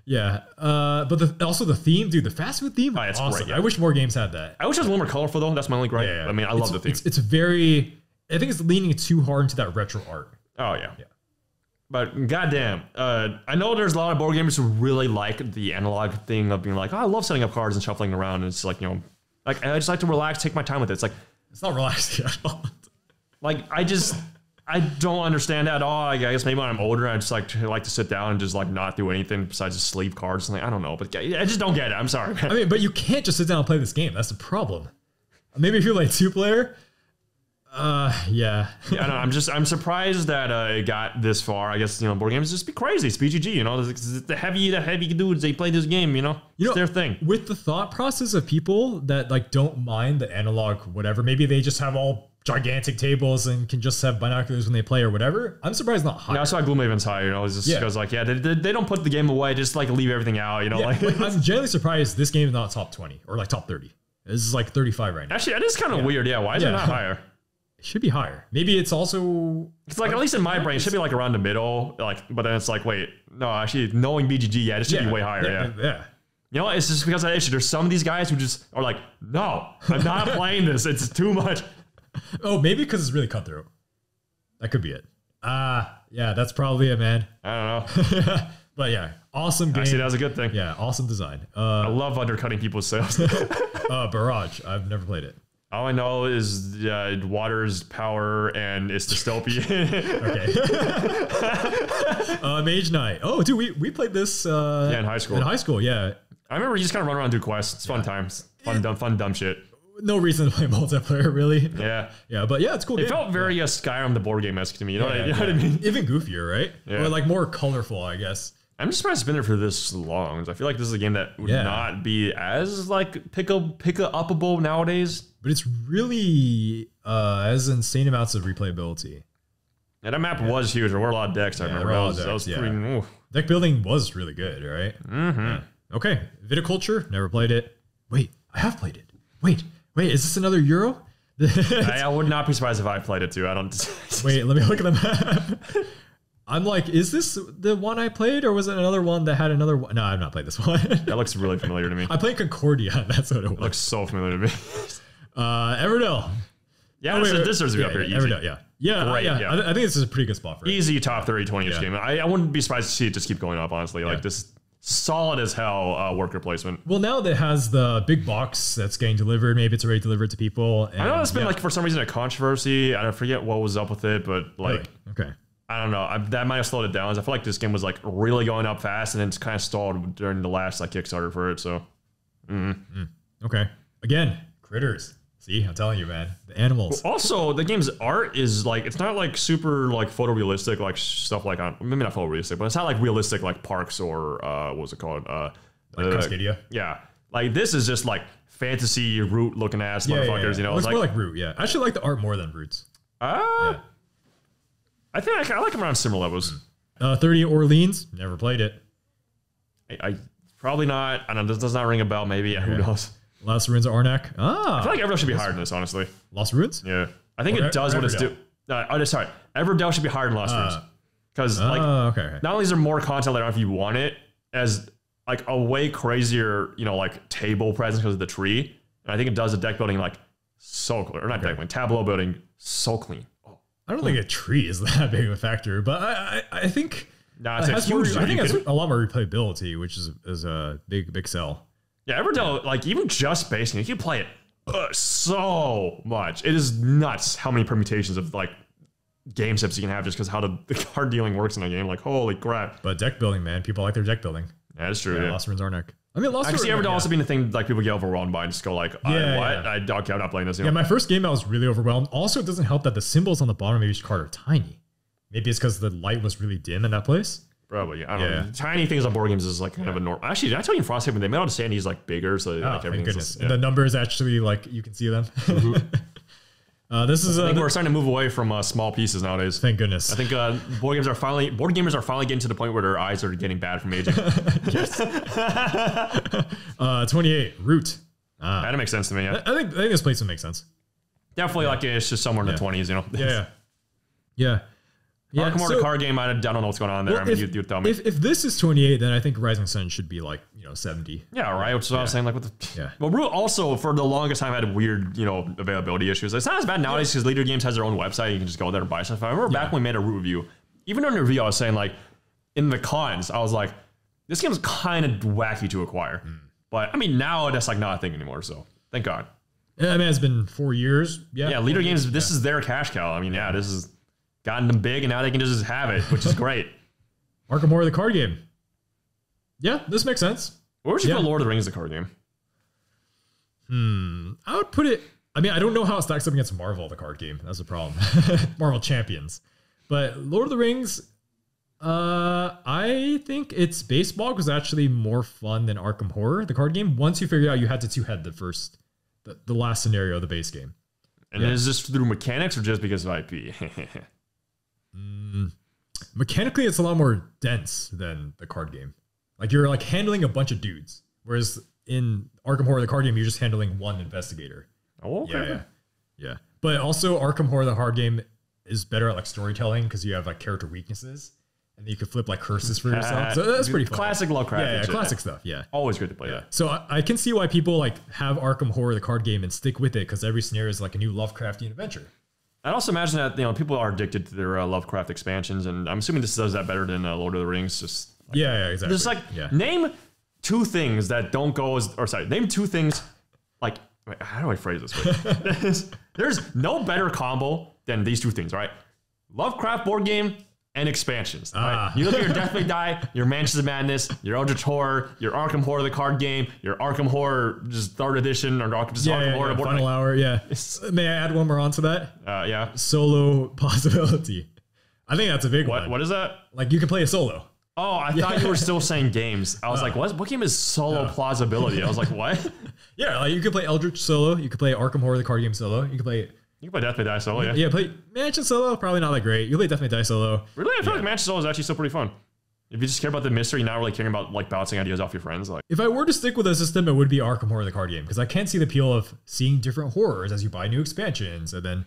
yeah. Uh, but the, also the theme, dude, the fast food theme, Oh, it's awesome. great, yeah. I wish more games had that. I wish it was a little more colorful though. That's my only gripe. I mean, I love It's- the theme. It's, it's very. I think it's leaning too hard into that retro art. Oh yeah. Yeah. But goddamn, uh, I know there's a lot of board gamers who really like the analog thing of being like, oh, I love setting up cards and shuffling around. And it's like you know, like I just like to relax, take my time with it. It's like, It's not relaxing at all. like I just, I don't understand that at all. I guess maybe when I'm older, I just like to like to sit down and just like not do anything besides just sleeve cards. And like, I don't know, but I just don't get it. I'm sorry. I mean, but you can't just sit down and play this game. That's the problem. Maybe if you're like two player. Uh, yeah. I don't know, I'm just I'm surprised that uh, it got this far. I guess you know board games just be crazy. It's BGG, you know, the, the heavy the heavy dudes they play this game, you know, You know, it's their thing. With the thought process of people that like don't mind the analog whatever, maybe they just have all gigantic tables and can just have binoculars when they play or whatever. I'm surprised not higher. Yeah, that's why Gloomhaven's high. You know, it's just Yeah. because like yeah, they, they, they don't put the game away, just like leave everything out. You know, Yeah, like, like, I'm genuinely surprised this game is not top 20 or like top 30. This is like 35 right now. actually that is kind of weird. Yeah, why is it not higher? It should be higher. Maybe it's also It's like at least in my brain, it should be like around the middle. Like, but then it's like, wait, no, actually, knowing BGG, yeah, it should be way higher. Yeah, yeah. yeah. You know, it's just because of that issue. There's some of these guys who just are like, no, I'm not playing this. It's too much. Oh, maybe because it's really cutthroat. That could be it. Ah, yeah, that's probably it, man. I don't know. but yeah, awesome game. Actually, that was a good thing. yeah, awesome design. I Uh, love undercutting people's sales. uh, Barrage. I've never played it. All I know is uh, water's power and it's dystopian. Okay. uh, Mage Knight. Oh, dude, we, we played this. Uh, Yeah, in high school. In high school, yeah. I remember you just kind of run around and do quests. It's fun times. Fun, dumb, fun, dumb shit. No reason to play multiplayer, really. Yeah. Yeah, but yeah, it's cool. It game. felt very uh, Skyrim, the board game esque to me. You know, what, I, you know what I mean? Even goofier, right? Yeah. Or like more colorful, I guess. I'm just surprised it's been there for this long. I feel like this is a game that would Yeah. not be as like pick up pick a upable nowadays. But it's really uh, has insane amounts of replayability. And that map was huge. There were a lot of decks. I remember. That was, of that was decks, pretty. yeah. ooh. Deck building was really good, right? Mm-hmm. Okay, Viticulture. Never played it. Wait, I have played it. Wait, wait, is this another Euro? I, I would not be surprised if I played it too. I don't. Wait, let me look at the map. I'm like, is this the one I played, or was it another one that had another one? No, I've not played this one. that looks really familiar to me. I played Concordia. That's what it was. looks so familiar to me. Uh, Everdell. yeah, Oh, this, wait, this deserves to be yeah, up here. yeah, Easy. Everdell, yeah. Yeah, yeah. yeah. I, I think this is a pretty good spot for it. Easy top 30, 20 inch Yeah. game. I, I wouldn't be surprised to see it just keep going up. Honestly, like this solid as hell uh, worker placement. Well, now that it has the big box that's getting delivered, maybe it's already delivered to people. I know it's been yeah. like for some reason a controversy. I forget what was up with it, but like. Okay. I don't know. I, that might have slowed it down. I feel like this game was like really going up fast, and then it's kind of stalled during the last like Kickstarter for it. So Okay. Again, critters. See, I'm telling you, man. The animals. Also, the game's art is like it's not like super like photorealistic like stuff like on maybe not photorealistic, but it's not like realistic like parks or uh what was it called? Uh Like uh, Cascadia. Yeah. Like this is just like fantasy root looking ass Yeah, yeah, motherfuckers, yeah. you know. It looks It's more like, like Root. Yeah, I actually like the art more than Roots. uh, I think I, I like them around similar levels. Uh, 30 Orleans. Never played it. I, I probably not. I don't know. This does not ring a bell. Maybe who knows? Lost Ruins of Arnak. Ah, I feel like Everdell should be higher than this, honestly. Lost Ruins. Yeah, I think Or it does what it's Everdell. do. Uh, oh, sorry, Everdell should be higher than Lost Uh, Ruins because like oh, okay. okay. not only is there more content later on if you want it as like a way crazier, you know, like table presence because of the tree. And I think it does the deck building like so clear, or not deck building, tableau building so clean. I don't think a tree is that big of a factor, but I I, I think Nah, it's has more. I think it's a lot more replayability, which is is a big big sell. yeah, Everdell, like even just basing, you can play it uh, so much. It is nuts how many permutations of like game steps you can have just because how the, the card dealing works in a game. Like holy crap, But deck building, man, people like their deck building. yeah, that's true. Yeah, Yeah, Lost Ruins of Arnak. I mean, Lost I can see Everdell yeah. also being the thing like people get overwhelmed by and just go like, Yeah, what? yeah. I, okay, I'm not playing this. Know? Yeah, my first game I was really overwhelmed. Also, it doesn't help that the symbols on the bottom of each card are tiny. Maybe it's because the light was really dim in that place. Probably. I don't Yeah. know. Tiny things on board games is like kind of a norm. Actually, did I tell you in Frosthaven they made all the standees like bigger so Oh, like everything's goodness. just, yeah. the numbers actually, like, you can see them. Mm-hmm. uh, this is, I think th- we're starting to move away from uh, small pieces nowadays. thank goodness. I think uh, board games are finally board gamers are finally getting to the point where their eyes are getting bad from aging. Uh, 28, Root. Ah. that makes sense to me. Yeah. I think, I think this placement makes sense. Definitely like it's just somewhere in the twenties. You know. Yeah, yeah. Yeah. Yeah, Arkham so- card game. I don't know what's going on there. well, I mean, if, you, you tell me. If, if this is 28, then I think Rising Sun should be like, you know, 70. yeah, right. Which is what I was saying. Like, what the? Yeah. Well, Root also for the longest time I had weird, you know, availability issues. It's not as bad nowadays because Leder Games has their own website. You can just go there and buy stuff. I remember back when we made a Root review. Even on the review, I was saying like, in the cons, I was like, this game's kind of wacky to acquire. Hmm. But I mean, now that's like not a thing anymore. So thank God. Yeah, I mean, it's been four years. Yeah. Yeah, Leder Games. This is their cash cow. I mean, yeah, this has gotten them big, and now they can just have it, which is great. Arkham Horror, the card game. Yeah, this makes sense. Where would you Yeah. put Lord of the Rings, the card game? Hmm. I would put it. I mean, I don't know how it stacks up against Marvel, the card game. That's the problem. Marvel Champions, but Lord of the Rings. Uh, I think its baseball was actually more fun than Arkham Horror, the card game. Once you figure out you had to two head the first, the, the last scenario of the base game. And is this through mechanics or just because of IP? Mm, mechanically, it's a lot more dense than the card game. Like you're like handling a bunch of dudes, whereas in Arkham Horror, the card game, you're just handling one investigator. oh, okay. Yeah, yeah, yeah. But also, Arkham Horror, the card game, is better at like storytelling because you have like character weaknesses, and you can flip like curses for yourself. So that's pretty fun. Classic Lovecraft. Yeah, yeah, classic stuff. Yeah. Always good to play that. So I, I can see why people like have Arkham Horror, the card game, and stick with it because every scenario is like a new Lovecraftian adventure. I'd also imagine that you know people are addicted to their uh, Lovecraft expansions, and I'm assuming this does that better than uh, Lord of the Rings. Just Yeah, yeah, exactly. just like yeah. name two things that don't go as, or sorry, name two things like wait, how do I phrase this? There's, there's no better combo than these two things, right? Lovecraft board game and expansions. right? Ah. You look at your Death May Die, your Mansions of Madness, your Eldritch Horror, your Arkham Horror the card game, your Arkham Horror just third edition, or Arkham, just yeah, Arkham yeah, Horror yeah, final hour. Yeah. May I add one more onto that? Uh, yeah. Solo possibility. I think that's a big What one. what is that? Like you can play a solo. Oh, I thought you were still saying games. I was Uh. like, what? What game is solo plausibility? I was like, what? Yeah, like you can play Eldritch solo. You could play Arkham Horror, the card game solo. You could play You can play Death May Die solo, yeah. yeah, play Mansion solo. Probably not that great. You play Death May Die solo. Really, I feel like Mansion solo is actually still pretty fun. If you just care about the mystery, not really caring about like bouncing ideas off your friends, like If I were to stick with a system, it would be Arkham Horror, the card game, because I can't see the appeal of seeing different horrors as you buy new expansions, and then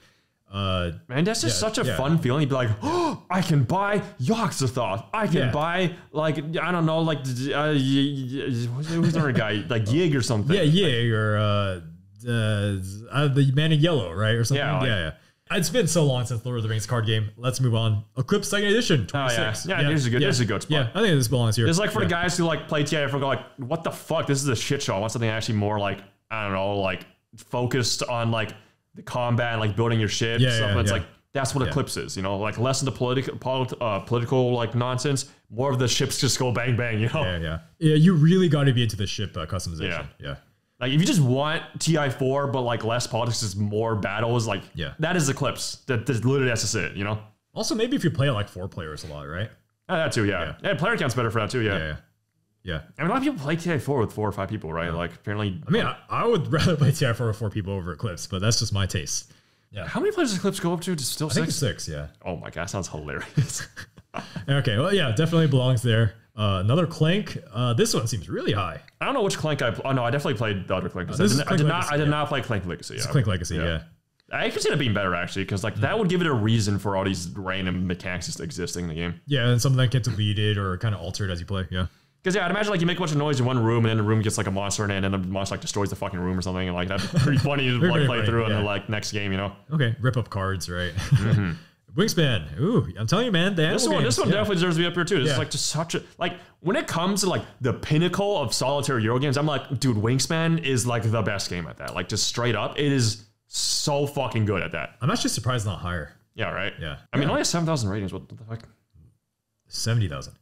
uh, man, that's just Yeah, such a yeah. fun feeling. You'd be like, oh, I can buy Yog-Sothoth. I can Yeah. buy like I don't know, like uh, who's the other guy, like Yig or something. yeah, yeah, or uh, uh, the Man in Yellow, right, or something. Yeah, Yeah, like- yeah. It's been so long since Lord of the Rings card game. Let's move on. Eclipse Second Edition, Oh, yeah. 26. Yeah, this is a good- this is a good spot. Yeah, I think this belongs here. It's like for yeah. the guys who like play TIF and go like, what the fuck? This is a shit show. I want something actually more like I don't know, like focused on like the combat and like building your ship. Yeah, stuff. yeah, it's yeah. like that's what Eclipse is, you know, like less of the political polit- uh, political like nonsense, more of the ships just go bang bang, you know. Yeah, yeah. Yeah, you really got to be into the ship uh, customization. Yeah. Like if you just want TI4 but like less politics, just more battles, like Yeah. that is Eclipse. That, that literally that's just it, you know? Also, maybe if you play like four players a lot, right? Uh, that too, yeah. yeah. player count's better for that too, yeah. Yeah. Yeah. I mean, a lot of people play TI4 with four or five people, right? Like apparently. I mean, I, I would rather play TI4 with four people over Eclipse, but that's just my taste. Yeah. How many players does Eclipse go up to? Just still I six? six, yeah. Oh my god, sounds hilarious. Okay, well, yeah, definitely belongs there. Uh, another Clank. Uh, this one seems really high. I don't know which Clank I. Pl- oh no, I definitely played the other Clank. 'cause I, did, I Clank did not. Legacy, I did yeah. not play Clank Legacy. It's yeah. Clank Legacy, yeah. Yeah. I can see that being better actually, because like that would give it a reason for all these random mechanics just existing in the game. Yeah, and some of them get deleted or kind of altered as you play. Yeah. Because yeah, I'd imagine like you make a bunch of noise in one room, and then the room gets like a monster in it, and then the monster like destroys the fucking room or something, and like that's pretty funny to like play funny, through in the like next game, you know. Okay, rip up cards, right? Wingspan. Ooh, I'm telling you, man. The. This one, this one yeah. definitely deserves to be up here too. This Yeah. is like just such a like when it comes to like the pinnacle of solitaire Euro games. I'm like, dude, Wingspan is like the best game at that. Like just straight up, it is so fucking good at that. I'm actually surprised not higher. Yeah, right. Yeah. I mean, Yeah. only has seven thousand ratings. What the fuck? Seventy thousand.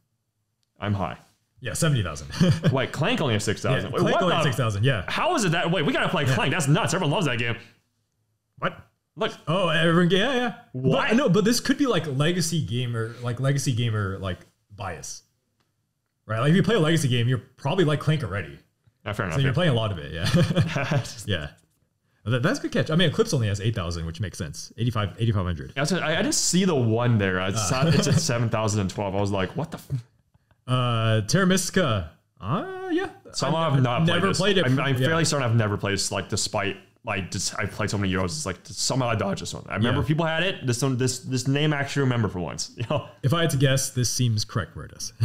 I'm high. Yeah, seventy thousand. Wait, Clank only has six yeah, thousand. Clank only six thousand. Yeah. How is it that? Wait, we gotta play Clank. That's nuts. Everyone loves that game. What? Look, Oh, everyone. Yeah, yeah. Why? But, no, but this could be like legacy gamer, like legacy gamer, like bias, right? Like if you play a legacy game, you're probably like Clank already, yeah, fair enough. so you're playing a lot of it. Yeah. yeah. That- that's a good catch. I mean, Eclipse only has eight thousand, which makes sense. 85, 8500. That's it. I, I didn't see the one there. I saw it's at seven thousand and twelve. I was like, what the? F-? Uh, Terra Mystica. Uh, yeah. Somehow I've not never played, played it. I'm, I'm Yeah. fairly certain I've never played this. Like, despite like just I've played so many Euros, it's like somehow I dodged this one. I remember Yeah. people had it. This one, this this name I actually remember for once. You know? If I had to guess, this seems correct where it is.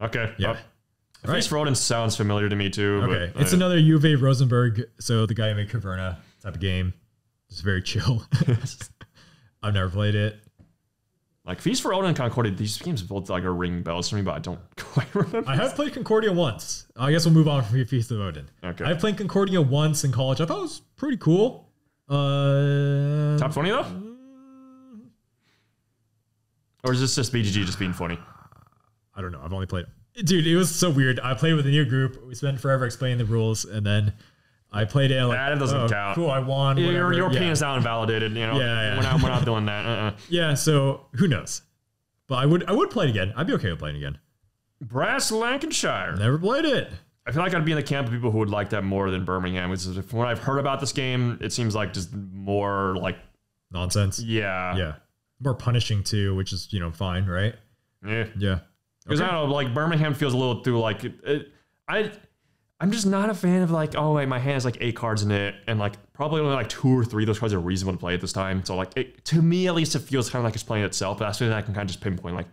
Okay. Yeah. Well, Feast for sounds familiar to me too. okay. But, It's uh, another Uwe Rosenberg. So the guy who made Caverna type of game. It's very chill. I've never played it. Like Feast for Odin and Concordia. These games both like are ringing bells for me, but I don't quite remember. I have played Concordia once. I guess we'll move on from Feast of Odin. Okay. I've played Concordia once in college. I thought it was pretty cool. Uh, Top twenty though. Or is this just BGG just being funny? I don't know. I've only played. Dude, it was so weird. I played with a new group. We spent forever explaining the rules, and then I played it. Like, That doesn't oh, count. Cool, I won. Your, whatever. your yeah. opinion's not invalidated. You know, Yeah, yeah. We're, not, we're not doing that. Uh-uh. Yeah. So who knows? But I would. I would play it again. I'd be okay with playing it again. Brass Lancashire. Never played it. I feel like I'd be in the camp of people who would like that more than Birmingham. Which is, from what I've heard about this game, it seems like just more like Nonsense. yeah, Yeah. More punishing too, which is you know fine, right? yeah. Yeah. Because I don't know, like Birmingham feels a little too like it, it- I. I'm just not a fan of like, oh wait, my hand has like eight cards in it, and like probably only like two or three of those cards are reasonable to play at this time. So like, it, to me at least, it feels kind of like it's playing itself. But that's when I can kind of just pinpoint like,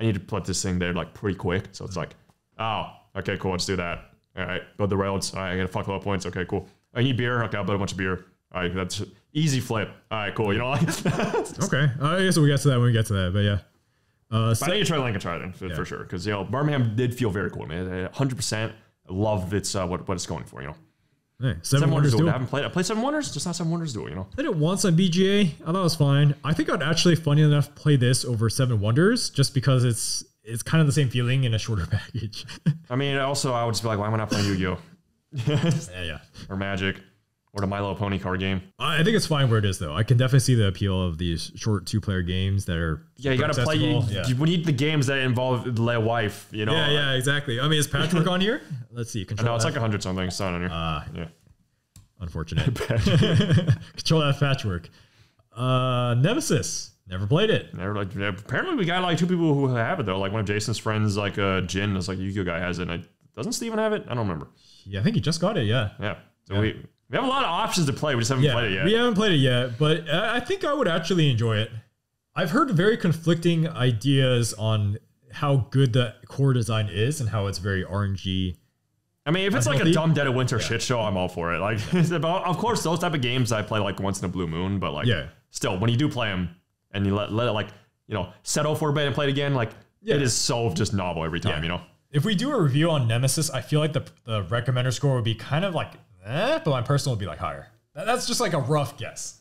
I need to put this thing there like pretty quick. So it's like, oh, okay, cool, let's do that. All right, build the rails. All right, I got a fuck a lot of points. Okay, cool. I need beer. Okay, I'll build a bunch of beer. All right, that's easy flip. All right, cool. You know, like, Okay. I guess we'll get to that when we get to that. But yeah. Uh, But so- I need to try Lancashire then for, for sure because you know Birmingham did feel very cool, man. Hundred percent love its uh, what what it's going for. You know, hey, Seven, Seven Wonders Wonders Duel. I haven't played. I played Seven Wonders, just not Seven Wonders Duel. You know, played it once on BGA. I thought it was fine. I think I'd actually, funny enough, play this over Seven Wonders just because it's it's kind of the same feeling in a shorter package. I mean, also I would just be like, why am I not playing Yu-Gi-Oh yeah, yeah. or Magic or the My Little Pony card game? I think it's fine where it is though. I can definitely see the appeal of these short two-player games that are Yeah, you got to play. You. Yeah. you, we need the games that involve the wife. You know. yeah, yeah, exactly. I mean, is Patchwork on here? Let's see. Control No, it's F. like a hundred something. It's not on here. Ah, yeah. unfortunate. Control F Patchwork. Uh, Nemesis. Never played it. Never like. Apparently, we got like two people who have it though. Like one of Jason's friends, like uh, Jin, is like a Yu-Gi-Oh guy has it. And I, doesn't Steven have it? I don't remember. Yeah, I think he just got it. Yeah. Yeah. So we we have a lot of options to play. We just haven't Yeah, played it yet. we haven't played it yet, but I I think I would actually enjoy it. I've heard very conflicting ideas on how good the core design is and how it's very RNG. I mean, if it's like a dumb Dead of Winter shit show, I'm all for it. Like, about- of course, those type of games I play like once in a blue moon, but like, Yeah. still, when you do play them and you let let it like, you know, settle for a bit and play it again, like, Yeah. it is so just novel every time, Yeah. you know. If we do a review on Nemesis, I feel like the the recommender score would be kind of like, eh, but my personal would be like higher. That's just like a rough guess.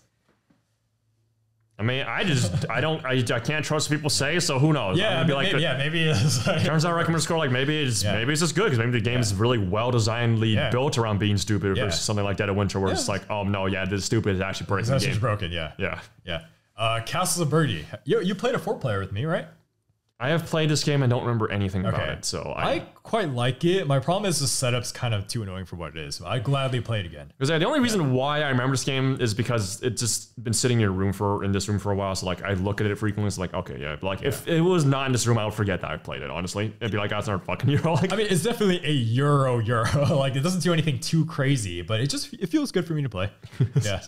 I mean, I just I don't I, I can't trust what people say, so who knows? Yeah, be maybe, like, yeah, maybe it's like, turns out recommended score like maybe it's Yeah. maybe it's just good because maybe the game is really well designedly Yeah. built around being stupid Yeah. versus something like Dead of Winter where it's like, oh no, yeah, this stupid is actually breaking that's just broken. Yeah, Yeah. yeah. Uh, Castles of Burgundy. You you played a four player with me, right? I have played this game and don't remember anything about it, so I I quite like it. My problem is the setup's kind of too annoying for what it is. I gladly play it again. because the only reason why I remember this game is because it's just been sitting in your room for in this room for a while. So like I look at it frequently. It's like okay, yeah. But like if it was not in this room, I would forget that I played it. Honestly, it'd be like, oh, not fucking Euro. Like I mean, it's definitely a Euro Euro. like it doesn't do anything too crazy, but it just it feels good for me to play. yeah.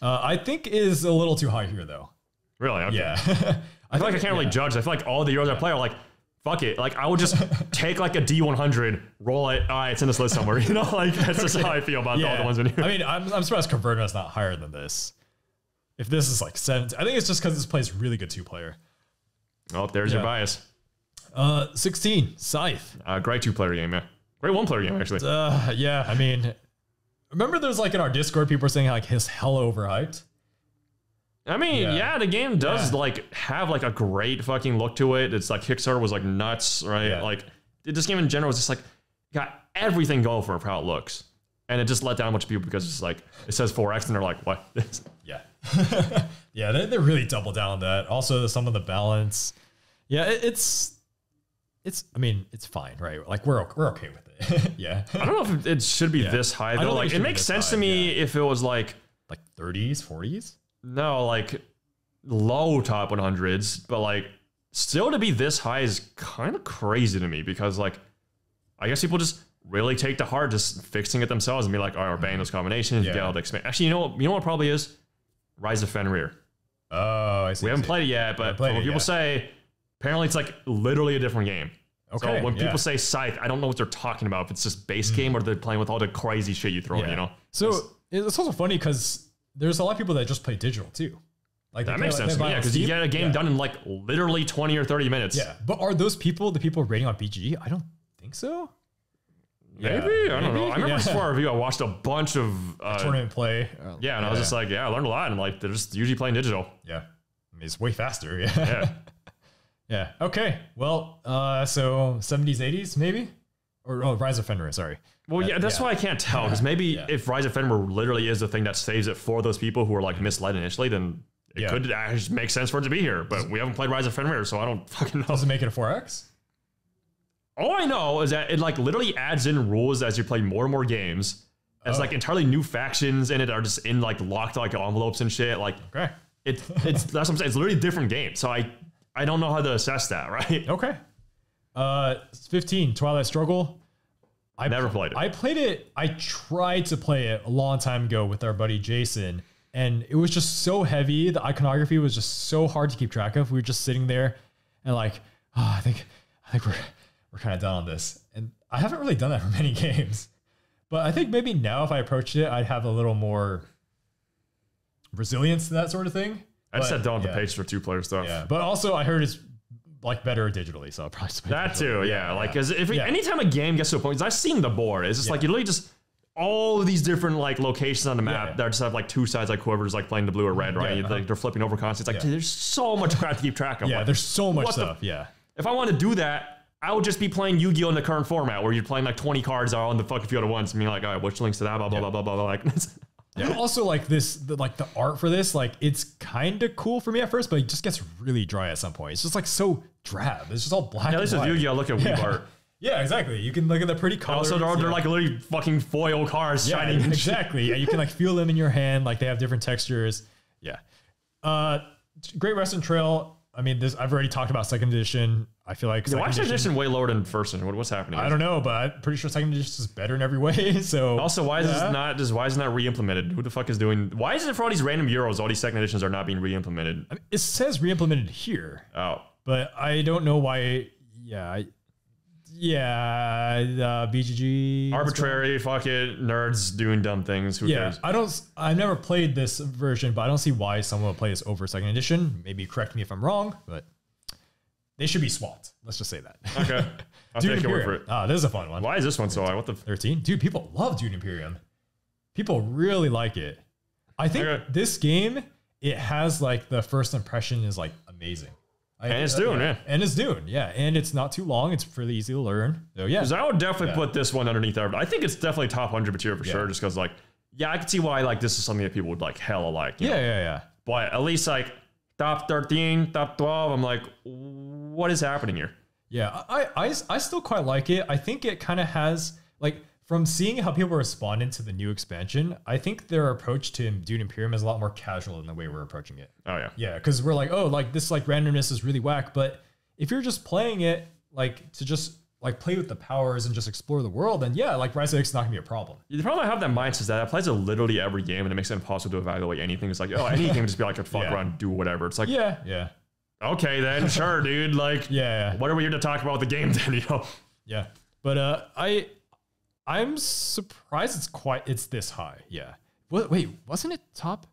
Uh, I think it is a little too high here though. really, okay. Yeah. I feel like I can't really judge. I feel like all the Euros I play are like, fuck it. Like I would just take like a D100, roll it. All right, it's in this list somewhere. You know, like that's just how I feel about all the ones in here. I mean, I'm, I'm surprised Converter's not higher than this. If this is like seven, I think it's just because this plays really good two player. oh, there's your Yeah. bias. Uh, 16, Scythe. Uh, great two player game, yeah. Great one player game actually. Uh, yeah, I mean, remember there's like in our Discord, people were saying like his hella overhyped. I mean, Yeah. yeah, the game does Yeah. like have like a great fucking look to it. It's like Kickstarter was like nuts, right? Yeah. Like this game in general was just like got everything going for how it looks. And it just let down a bunch of people because it's like it says 4x and they're like, what? Yeah. yeah, they, they really double down on that. Also, some of the balance. Yeah, it, it's, it's, I mean, it's fine, right? Like we're, we're okay with it. yeah. I don't know if it, should be this high though. think it Like it makes sense high, to me if it was like Like 30s, 40s? No, like low top 100s, but like still to be this high is kind of crazy to me because like I guess people just really take to heart just fixing it themselves and be like, all right, we're banning mm-hmm. those combinations, Yeah. get all the expand. Actually, you know what? You know what probably is Rise of Fenrir. Oh, I see. We haven't played it yet, but it people yet. say, apparently it's like literally a different game. Okay, so when yeah. people say Scythe, I don't know what they're talking about. If it's just base game mm-hmm. or they're playing with all the crazy shit you throw in, you know? So it's also funny because there's a lot of people that just play digital too. Like That makes they sense to buy me, it yeah, because you get a game Yeah. done in like literally 20 or 30 minutes. Yeah, but are those people the people rating on BG? I don't think so. Maybe? I don't know. I remember Yeah. before our review, I watched a bunch of. Uh, Tournament play. uh, yeah, and I was just like, yeah, I learned a lot. And like, they're just usually playing digital. yeah, I mean, it's way faster. Yeah. Yeah. Yeah. Okay. Well, uh, so 70s, 80s, maybe, or oh, Rise of Fenrir. Sorry. Well, yeah, that's yeah. why I can't tell. Because maybe Yeah. if Rise of Fenrir literally is the thing that saves it for those people who are like misled initially, then it Yeah. could actually make sense for it to be here. But we haven't played Rise of Fenrir, so I don't fucking know. Does it make it a 4x? All I know is that it like literally adds in rules as you play more and more games. As Oh. like entirely new factions in it are just in like locked like envelopes and shit. Like Okay. it, it's that's what I'm saying. It's literally a different game. So I I don't know how to assess that. Right? Okay. Uh, 15 Twilight Struggle. I Never played it. I played it. I tried to play it a long time ago with our buddy Jason, and it was just so heavy. The iconography was just so hard to keep track of. We were just sitting there, and like, oh, I think, I think we're we're kind of done on this. And I haven't really done that for many games, but I think maybe now if I approached it, I'd have a little more resilience to that sort of thing. I just But, sat down with yeah, the page for two player stuff. Yeah, but also I heard it's like better digitally, so I'll probably play That digitally. too, yeah. Like, cause if Yeah. anytime a game gets to a point, 'cause I've seen the board. It's just like you literally just all of these different like locations on the map Yeah. that just have like two sides like whoever's like playing the blue or red, right? Yeah, You- uh-huh. like they're flipping over constantly. It's like Yeah. dude, there's so much crap to keep track of. Yeah, Like, there's so much what the- stuff. yeah. if I want to do that, I would just be playing Yu-Gi-Oh in the current format where you're playing like 20 cards all on the fucking field at once and being like, all right, which links to that, blah blah blah blah blah blah. Like, Yeah. also, like this, the, like the art for this, like it's kind of cool for me at first, but it just gets really dry at some point. It's just like so drab. It's just all black. at least and with white. Yu-Gi-Oh, look at Weeb Yeah. art. Yeah, exactly. You can look at the pretty colors. Also, they're, they're yeah. like literally fucking foil cars yeah, shining. exactly. Yeah, you can like feel them in your hand. Like they have different textures. Yeah. Uh, Great Western Trail. I mean, this I've already talked about second edition. I feel like Yeah, second why is second edition way lower than first edition? What, what's happening? I don't know, but I'm pretty sure second edition is better in every way. So Also, why is Yeah. this not just why is it not re-implemented? Who the fuck is doing? Why is it for all these random euros? All these second editions are not being re-implemented. it says re-implemented here. Oh, but I don't know why. Yeah, I, yeah, uh, BGG arbitrary, fuck it, nerds doing dumb things. Who Yeah, cares? I don't. I've never played this version, but I don't see why someone would play this over second edition. Maybe correct me if I'm wrong, but they should be swapped. Let's just say that. Okay, I'll take your word for it. Ah, this is a fun one. Why is this one so high? What the? F- Thirteen, dude. People love Dune Imperium. People really like it. I think Okay. this game it has like the first impression is like amazing. I- And it's uh, Dune, yeah. And it's Dune, yeah. And it's not too long. It's pretty easy to learn. So yeah. Because I would definitely Yeah. put this one underneath there. I think it's definitely top hundred material for Yeah. sure. Just because like, yeah, I can see why like this is something that people would like hella like. you yeah, know? yeah, yeah. But at least like top thirteen, top twelve, I'm like, what is happening here? Yeah, I, I, I still quite like it. I think it kind of has like from seeing how people responded to the new expansion. I think their approach to Dune Imperium is a lot more casual than the way we're approaching it. Oh yeah. Yeah, because we're like, oh, like this like randomness is really whack. But if you're just playing it like to just like play with the powers and just explore the world, then yeah, like Rise of Ix is not gonna be a problem. The problem I have that mindset is that it applies to literally every game, and it makes it impossible to evaluate anything. It's like, oh, any game just be like a fuck Yeah. around, do whatever. It's like, Yeah, yeah, okay, then sure, dude. Like, yeah, what are we here to talk about with the game then? You know? Yeah. But uh I I'm surprised it's quite it's this high. Yeah. What wait, wasn't it top?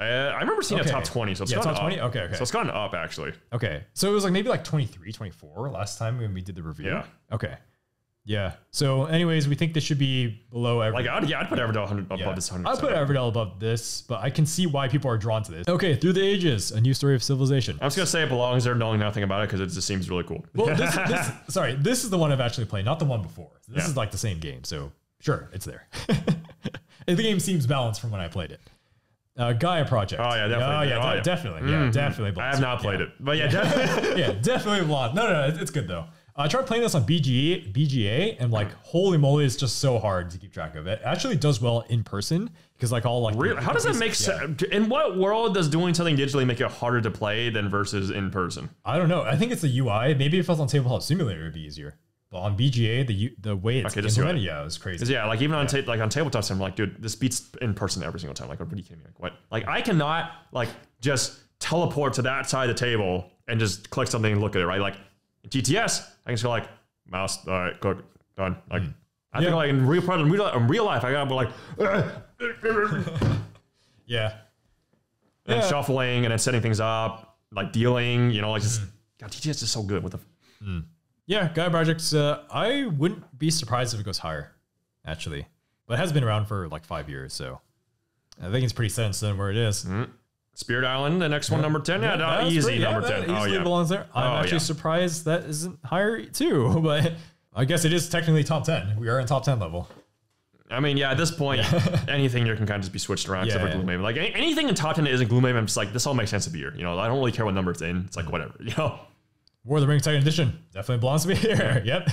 Uh, I remember seeing Okay. a top twenty, so it's Yeah, gone top 20? up. Okay, okay. So it's gone up actually. Okay. So it was like maybe like 23, 24 last time when we did the review. Yeah. Okay. Yeah. So anyways, we think this should be below every Like, I'd, yeah, I'd put Everdell 100 above yeah. this 100. I'll put Everdell above this, but I can see why people are drawn to this. Okay, Through the Ages, a new story of civilization. I was gonna say it belongs there, knowing nothing about it, because it just seems really cool. Well, this, this sorry, this is the one I've actually played, not the one before. This Yeah. is like the same game, so sure, it's there. the game seems balanced from when I played it. Uh, Gaia Project. Oh, yeah, definitely. Oh, yeah, Oh, de- yeah. definitely. Yeah, definitely. I have not played Yeah. it, but yeah, definitely. yeah, definitely blonde. No, no, no, it's good though. I tried playing this on BGA, BGA, and like, holy moly, it's just so hard to keep track of it. It actually does well in person because like all like, Really? How does that make Yeah. sense? In what world does doing something digitally make it harder to play than versus in person? I don't know. I think it's the UI. Maybe if it was on Tabletop Simulator, it'd be easier. But on BGA, the the way it's Okay, just implemented, UI. yeah, it's crazy. Yeah, like even on ta- like on tabletop, I'm like, dude, this beats in person every single time. Like, what are you kidding me? Like, what? Like, I cannot like just teleport to that side of the table and just click something and look at it, right? Like TTS, I can just go like mouse, all right, click, done. Like, hmm. I think like in real, in real, in real life, I gotta be like Yeah. and Yeah. shuffling and then setting things up, like dealing, you know, like just hmm. God, TTS is so good with the. Hmm. Yeah, Gaia Projects, uh, I wouldn't be surprised if it goes higher, actually. But it has been around for like five years, so I think it's pretty set in stone where it is. Spirit Island, the next one, number 10. Yeah, no, that's easy, pretty- yeah, number that 10. Oh, easily yeah. belongs there. I'm Oh, actually yeah. surprised that isn't higher too, but I guess it is technically top 10. We are in top 10 level. I mean, yeah, at this point, anything here can kind of just be switched around except Yeah, for. Gloomhaven. Like, any- anything in top 10 that isn't Gloomhaven, I'm just like, this all makes sense to be here. You know, I don't really care what number it's in. It's like, whatever, you know? War of the Ring Second Edition definitely belongs to me here. Yep.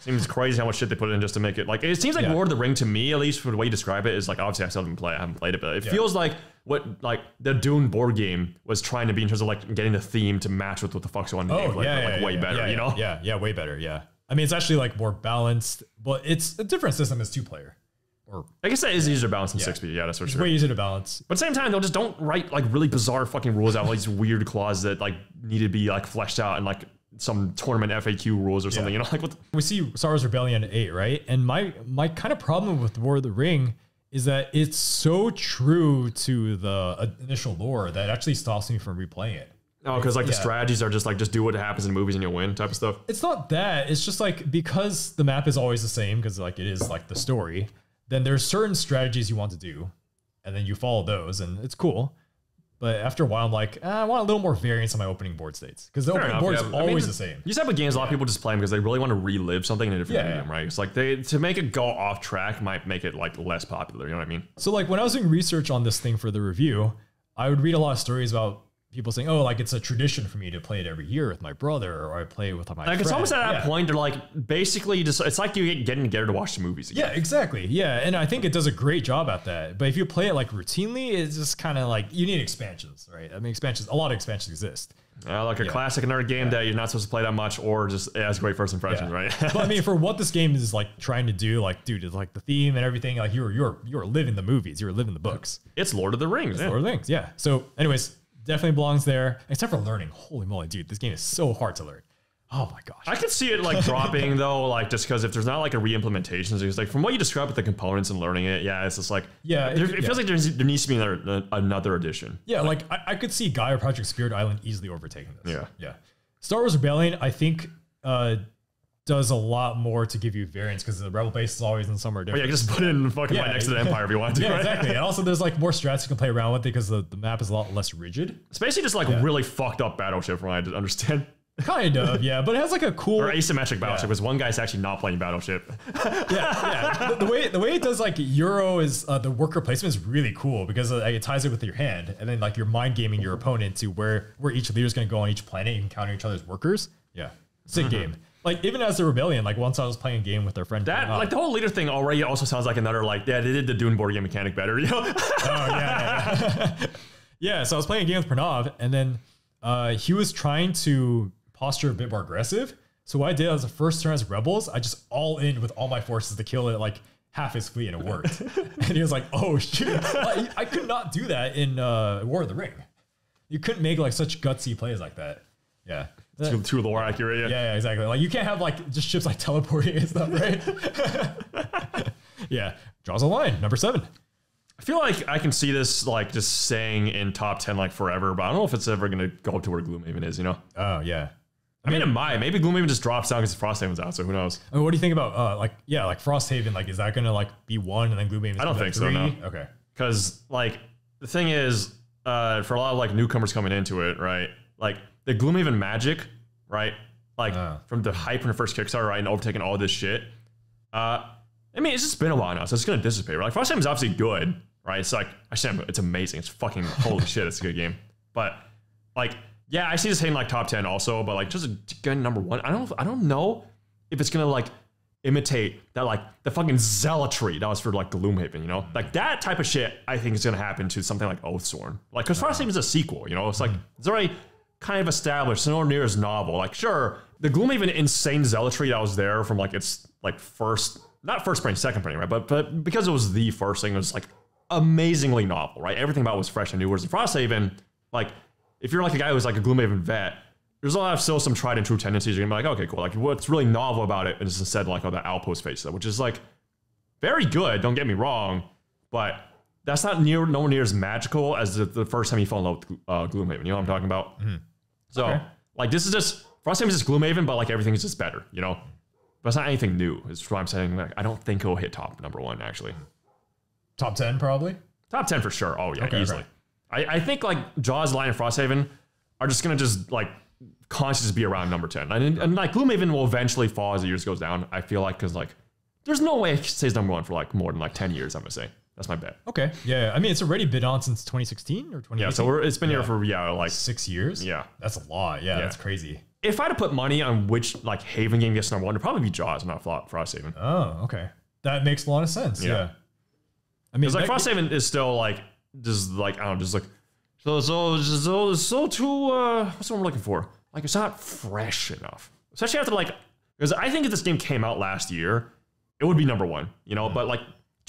Seems crazy how much shit they put in just to make it. Like, it seems like Yeah. Lord of the Ring to me, at least for the way you describe it, is like, obviously, I still haven't played, I haven't played it, but it feels like what, like, the Dune board game was trying to be in terms of, like, getting the theme to match with what the fuck's on the Oh, game. Like, yeah, like yeah, way yeah, better, yeah, you know? Yeah, yeah, way better. Yeah. I mean, it's actually like more balanced, but it's a different system as two player, or I guess that is easier to balance in 6 speed. Yeah, that's for it's sure. way easier to balance. But at the same time, they'll just don't write like really bizarre fucking rules out, like these weird clauses that like need to be like fleshed out and like some tournament FAQ rules or something. You know, like what? The, we see Star Wars Rebellion 8, right? And my my kind of problem with War of the Ring is that it's so true to the initial lore that it actually stops me from replaying it. oh, because like the strategies are just like just do what happens in movies and you'll win type of stuff. It's not that. It's just like because the map is always the same because like it is like the story. Then there's certain strategies you want to do, and then you follow those, and it's cool. But after a while, I'm like, ah, I want a little more variance on my opening board states because the Fair opening enough, board is yeah. I mean, always the same. These type of games, a lot of people just play them because they really want to relive something in a different yeah. medium, right? It's like they to make it go off track might make it like less popular. You know what I mean? So like when I was doing research on this thing for the review, I would read a lot of stories about people saying, "Oh, like it's a tradition for me to play it every year with my brother, or I play it with my Like friend." it's almost at that Yeah. point they're like basically just it's like you get getting together to watch the movies again. Yeah, exactly. Yeah, and I think it does a great job at that. But if you play it like routinely, it's just kind of like you need expansions, right? I mean, expansions. A lot of expansions exist. Uh, like a classic nerd game that you're not supposed to play that much, or just has great first impressions, Yeah. right? but I mean, for what this game is like trying to do, like, dude, it's like the theme and everything. Like, you're you're you're living the movies, you're living the books, it's Lord of the Rings. yeah. Lord of the Rings. Yeah. So, anyways, definitely belongs there. Except for learning. Holy moly, dude, this game is so hard to learn. Oh my gosh. I could see it like dropping though, like just because if there's not like a re-implementation, it's like from what you described with the components and learning it, yeah, it's just like Yeah, it there, could- it feels like there needs to be another another edition. Yeah, like I, I could see Gaia Project Spirit Island easily overtaking this. Yeah. Yeah. Star Wars Rebellion, I think, uh, does a lot more to give you variance because the rebel base is always in somewhere different. Yeah, just put it in fucking Yeah. right next to the Empire if you want to. Yeah, right? exactly. And also, there's like more strats you can play around with because the, the map is a lot less rigid. It's basically just like really fucked up battleship from what I understand. Kind of, yeah. But it has like a cool. Or asymmetric battleship, Yeah. because one guy's actually not playing battleship. yeah, yeah. The, the way the way it does like Euro is uh, the worker placement is really cool because uh, it ties it with your hand, and then like you're mind gaming your opponent to where where each leader is going to go on each planet and counter each other's workers. Yeah, sick game. Like even as the rebellion, like once I was playing a game with our friend. That like the whole leader thing already also sounds like another like yeah they did the Dune board game mechanic better you know Oh yeah, yeah. yeah. So I was playing a game with Pranav, and then uh, he was trying to posture a bit more aggressive. So what I did was the first turn as rebels, I just all in with all my forces to kill it like half his fleet, and it worked. and he was like, "Oh shit! I, I could not do that in uh, War of the Ring. You couldn't make like such gutsy plays like that. Yeah." Too, too lore accurate yeah. Yeah, yeah, exactly. Like you can't have like just ships like teleporting and stuff, right? yeah. Draws a line, number seven. I feel like I can see this like just staying in top ten like forever, but I don't know if it's ever gonna go up to where Gloomhaven is. You know, Oh yeah. I mean it might. Maybe Gloomhaven just drops down because Frosthaven's out, so who knows? I mean, what do you think about uh like yeah like Frosthaven like is that gonna like be one and then Gloomhaven? I don't think so, no. Okay. Because like the thing is, uh, for a lot of like newcomers coming into it, right? Like the Gloomhaven magic, right? Like Uh. from the hype from the first Kickstarter, right, and overtaking all this shit. Uh, I mean, it's just been a while now, so it's gonna dissipate. Right? Like is obviously good, right? It's like I said, it's amazing. It's fucking holy shit, it's a good game. But like, yeah, I see this hitting like top ten also, but like just getting number one. I don't, I don't know if it's gonna like imitate that like the fucking zealotry that was for like Gloomhaven, you know, like that type of shit. I think is gonna happen to something like Oathsworn, like because Frosthaven is a sequel, you know, it's like it's already kind of established, nowhere near as novel. Like sure, the Gloomhaven insane zealotry that was there from like its like first, not first printing, second printing, right? But but because it was the first thing, it was like amazingly novel, right? Everything about it was fresh and new. Whereas the Frosthaven, like if you're like a guy who's like a Gloomhaven vet, there's a lot of still some tried and true tendencies. You're gonna be like, okay, cool. Like what's really novel about it is instead like oh, the outpost phase stuff, which is like very good. Don't get me wrong, but that's not near nowhere near as magical as the, the first time you fall in love with uh, Gloomhaven. You know what I'm talking about? So Okay. like this is just Frosthaven is just Gloomhaven, but like everything is just better. You know, but it's not anything new. Is what I'm saying. Like I don't think it'll hit top number one actually. Top ten probably. Top ten for sure. Oh yeah, Okay, easily. I, I think like Jaws, Line, and Frosthaven are just gonna just like conscious be around number ten, and, and like Gloomhaven will eventually fall as the years goes down. I feel like because like there's no way it stays number one for like more than like ten years. I'm gonna say that's my bet. Okay. Yeah. I mean, it's already been on since 2016 or 2018. Yeah, so we're, it's been here for yeah like six years. Yeah. That's a lot. Yeah, that's crazy. if I had to put money on which like Haven game gets number one, it'd probably be Jaws, not Frost Frosthaven. Oh, okay. That makes a lot of sense. Yeah. Yeah. I mean, like that- Frosthaven is still like just like I don't know, just like so so so so too uh what's the word I'm looking for? Like it's not fresh enough. Especially after like because I think if this game came out last year, it would be number one, you know. But like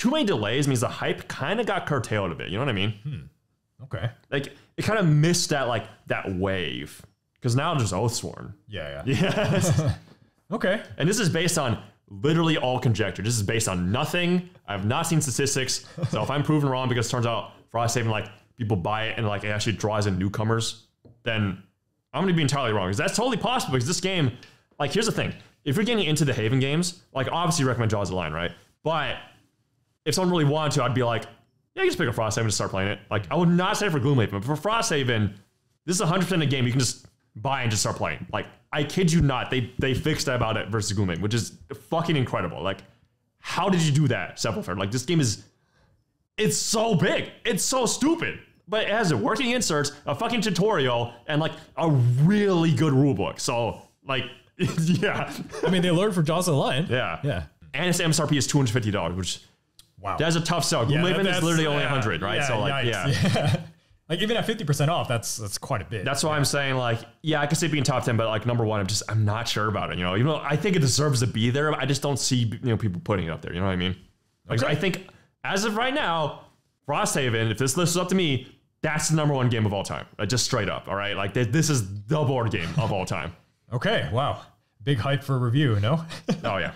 too many delays means the hype kind of got curtailed a bit. You know what I mean? Hmm. okay. Like it kind of missed that like that wave. Because now there's Oathsworn. Yeah. Yeah. Yes. Okay. And this is based on literally all conjecture. This is based on nothing. I have not seen statistics. So if I'm proven wrong because it turns out Frosthaven, like people buy it and like it actually draws in newcomers, then I'm gonna be entirely wrong. Because that's totally possible because this game, like here's the thing. If you're getting into the Haven games, like obviously recommend Jaws of the Lion, right? But if someone really wanted to, I'd be like, yeah, you just pick a Frosthaven and start playing it. Like I would not say for Gloomhaven, but for Frosthaven, this is 100% a game you can just buy and just start playing. Like I kid you not, they they fixed that about it versus Gloomhaven, which is fucking incredible. Like how did you do that, Cephalofair? Like this game is it's so big. It's so stupid. But it has a working inserts, a fucking tutorial, and like a really good rulebook. So like yeah. I mean, they learned from Jaws of the Lion. Yeah. Yeah. And its MSRP is $250, which Wow. that's a tough sell. Yeah, Gloomhaven is that's- literally only yeah, 100, right? yeah, so like yikes. yeah. like even at 50% off, that's that's quite a bit. That's why I'm saying like, yeah, I could see it being top ten, but like number one, I'm just I'm not sure about it. You know, even though I think it deserves to be there, I just don't see you know people putting it up there. You know what I mean? Like Okay. I think as of right now, Frosthaven, if this list is up to me, that's the number one game of all time. Like, just straight up. All right, like this is the board game of all time. okay. Wow. Big hype for review, no? Oh yeah.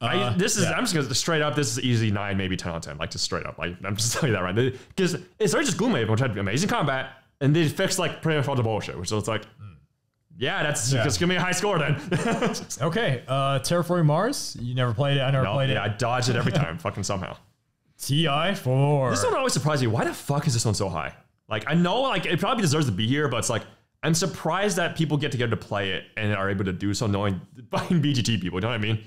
I, this is yeah. I'm just gonna straight up. This is easy nine, maybe ten on ten. Like just straight up. Like I'm just telling you that right because it's already just Gloomhaven, which had amazing combat, and they fixed like pretty much all the bullshit. Which so it's like, Yeah, that's Yeah. just give me a high score then. Okay, uh, Terraforming Mars. You never played it. I never no, played yeah, I dodged it every time, fucking somehow. Ti four. This one always surprises me. Why the fuck is this one so high? Like, I know, like, it probably deserves to be here, but it's like, I'm surprised that people get together to play it and are able to do so knowing fucking BGG people. You know what I mean?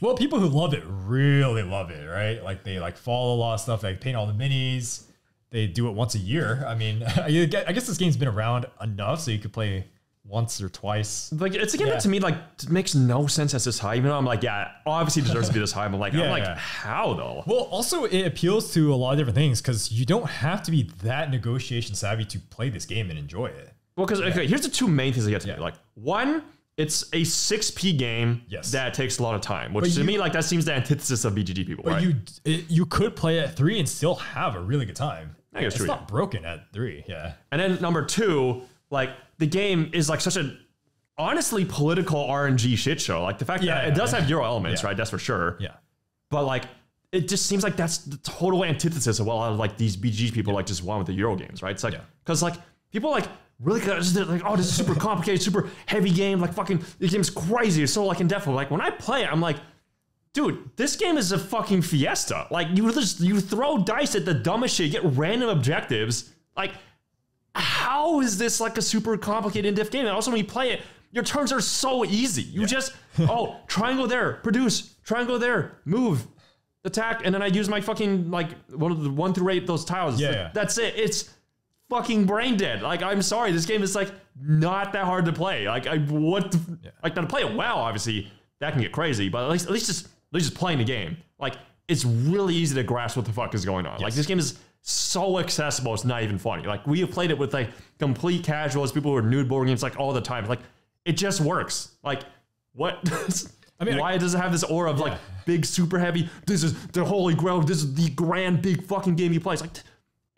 Well, people who love it really love it, right? Like they like follow a lot of stuff. They paint all the minis. They do it once a year. I mean, I guess this game's been around enough so you could play once or twice. Like, it's a game Yeah. that to me, like, makes no sense as this high. Even though I'm like, yeah, obviously deserves to be this high. I'm like, I'm like, yeah. how though? Well, also it appeals to a lot of different things because you don't have to be that negotiation savvy to play this game and enjoy it. Well, because okay, here's the two main things I get to Yeah. me. Like one, it's a six P game Yes. that takes a lot of time, which But to you- me, like that seems the antithesis of BGG people, But right? you it, you could play at three and still have a really good time. I guess it's true, not broken at three. Yeah. and then number two, like the game is like such a honestly political RNG shit show. Like the fact Yeah, that yeah, it does yeah. have Euro elements, Yeah. right? That's for sure. Yeah. But like it just seems like that's the total antithesis of what a lot of like these BG people like just want with the Euro games, right? It's like Yeah. because like people like really like oh this is super complicated, super heavy game, like fucking this game's crazy, it's so like indefinite. Like when I play it, I'm like, dude, this game is a fucking fiesta. Like you just you throw dice at the dumbest shit, you get random objectives. Like how is this like a super complicated in-depth game? And also when you play it, your turns are so easy. You just oh triangle there, produce, triangle there, move, attack, and then I use my fucking like one of the one through eight those tiles. Yeah, Like, yeah. that's it. It's fucking brain dead. Like I'm sorry, this game is like not that hard to play. Like I what the, like now to play it well, obviously that can get crazy, but at least at least just at least just playing the game. Like it's really easy to grasp what the fuck is going on. Like this game is so accessible, it's not even funny. Like we have played it with like complete casuals, people who are nude board games like all the time. Like it just works. Like what? I mean, mean, why does it have this aura of like big, super heavy? This is the holy grail. This is the grand, big fucking game you play. It's like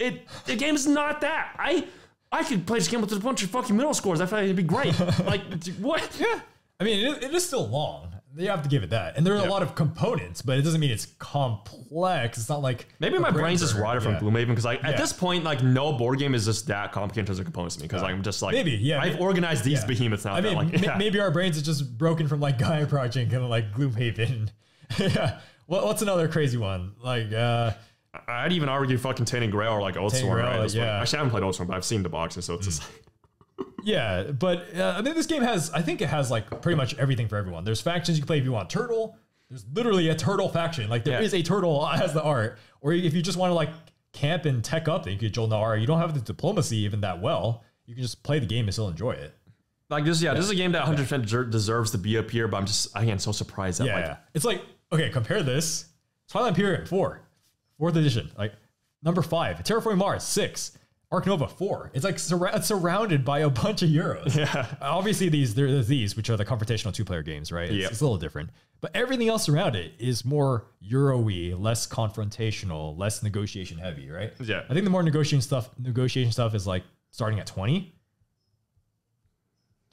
it. The game is not that. I I could play this game with a bunch of fucking middle scores. I feel like it'd be great. like what? Yeah. I mean, it, it is still long. You have to give it that. And there are a lot of components, but it doesn't mean it's complex. It's not like Maybe my brain brain's just rotted from Yeah. Gloomhaven because like at Yeah. this point, like no board game is just that complicated in terms of components to me because I'm just like Maybe, yeah, I've may- organized these behemoths now. I mean, like, yeah. maybe our brains are just broken from like Gaia Project and like Gloomhaven. yeah. What, what's another crazy one? Like, uh, I'd even argue fucking Tainted Grail or like Oathsworn. Grail, right? This one. yeah. Actually, I haven't played Oathsworn, but I've seen the boxes, so it's just like yeah, but uh, I mean, this game has, I think it has like pretty much everything for everyone. There's factions you can play if you want turtle. There's literally a turtle faction. Like there Yeah. is a turtle as the art. Or if you just want to like camp and tech up, then you could join the art. You don't have the diplomacy even that well. You can just play the game and still enjoy it. like this. Yeah, this is a game that 100 percent deser- deserves to be up here, but I'm just again so surprised that Yeah, like yeah. It's like okay, compare this Twilight Imperium four, fourth edition, like number five, Terraforming Mars six, Ark Nova four. It's like it's surrounded by a bunch of euros. Yeah. Obviously, these there's these which are the confrontational two player games, right? It's, Yep. it's a little different, but everything else around it is more Euro-y, less confrontational, less negotiation heavy, right? Yeah. I think the more negotiation stuff, negotiation stuff is like starting at 20.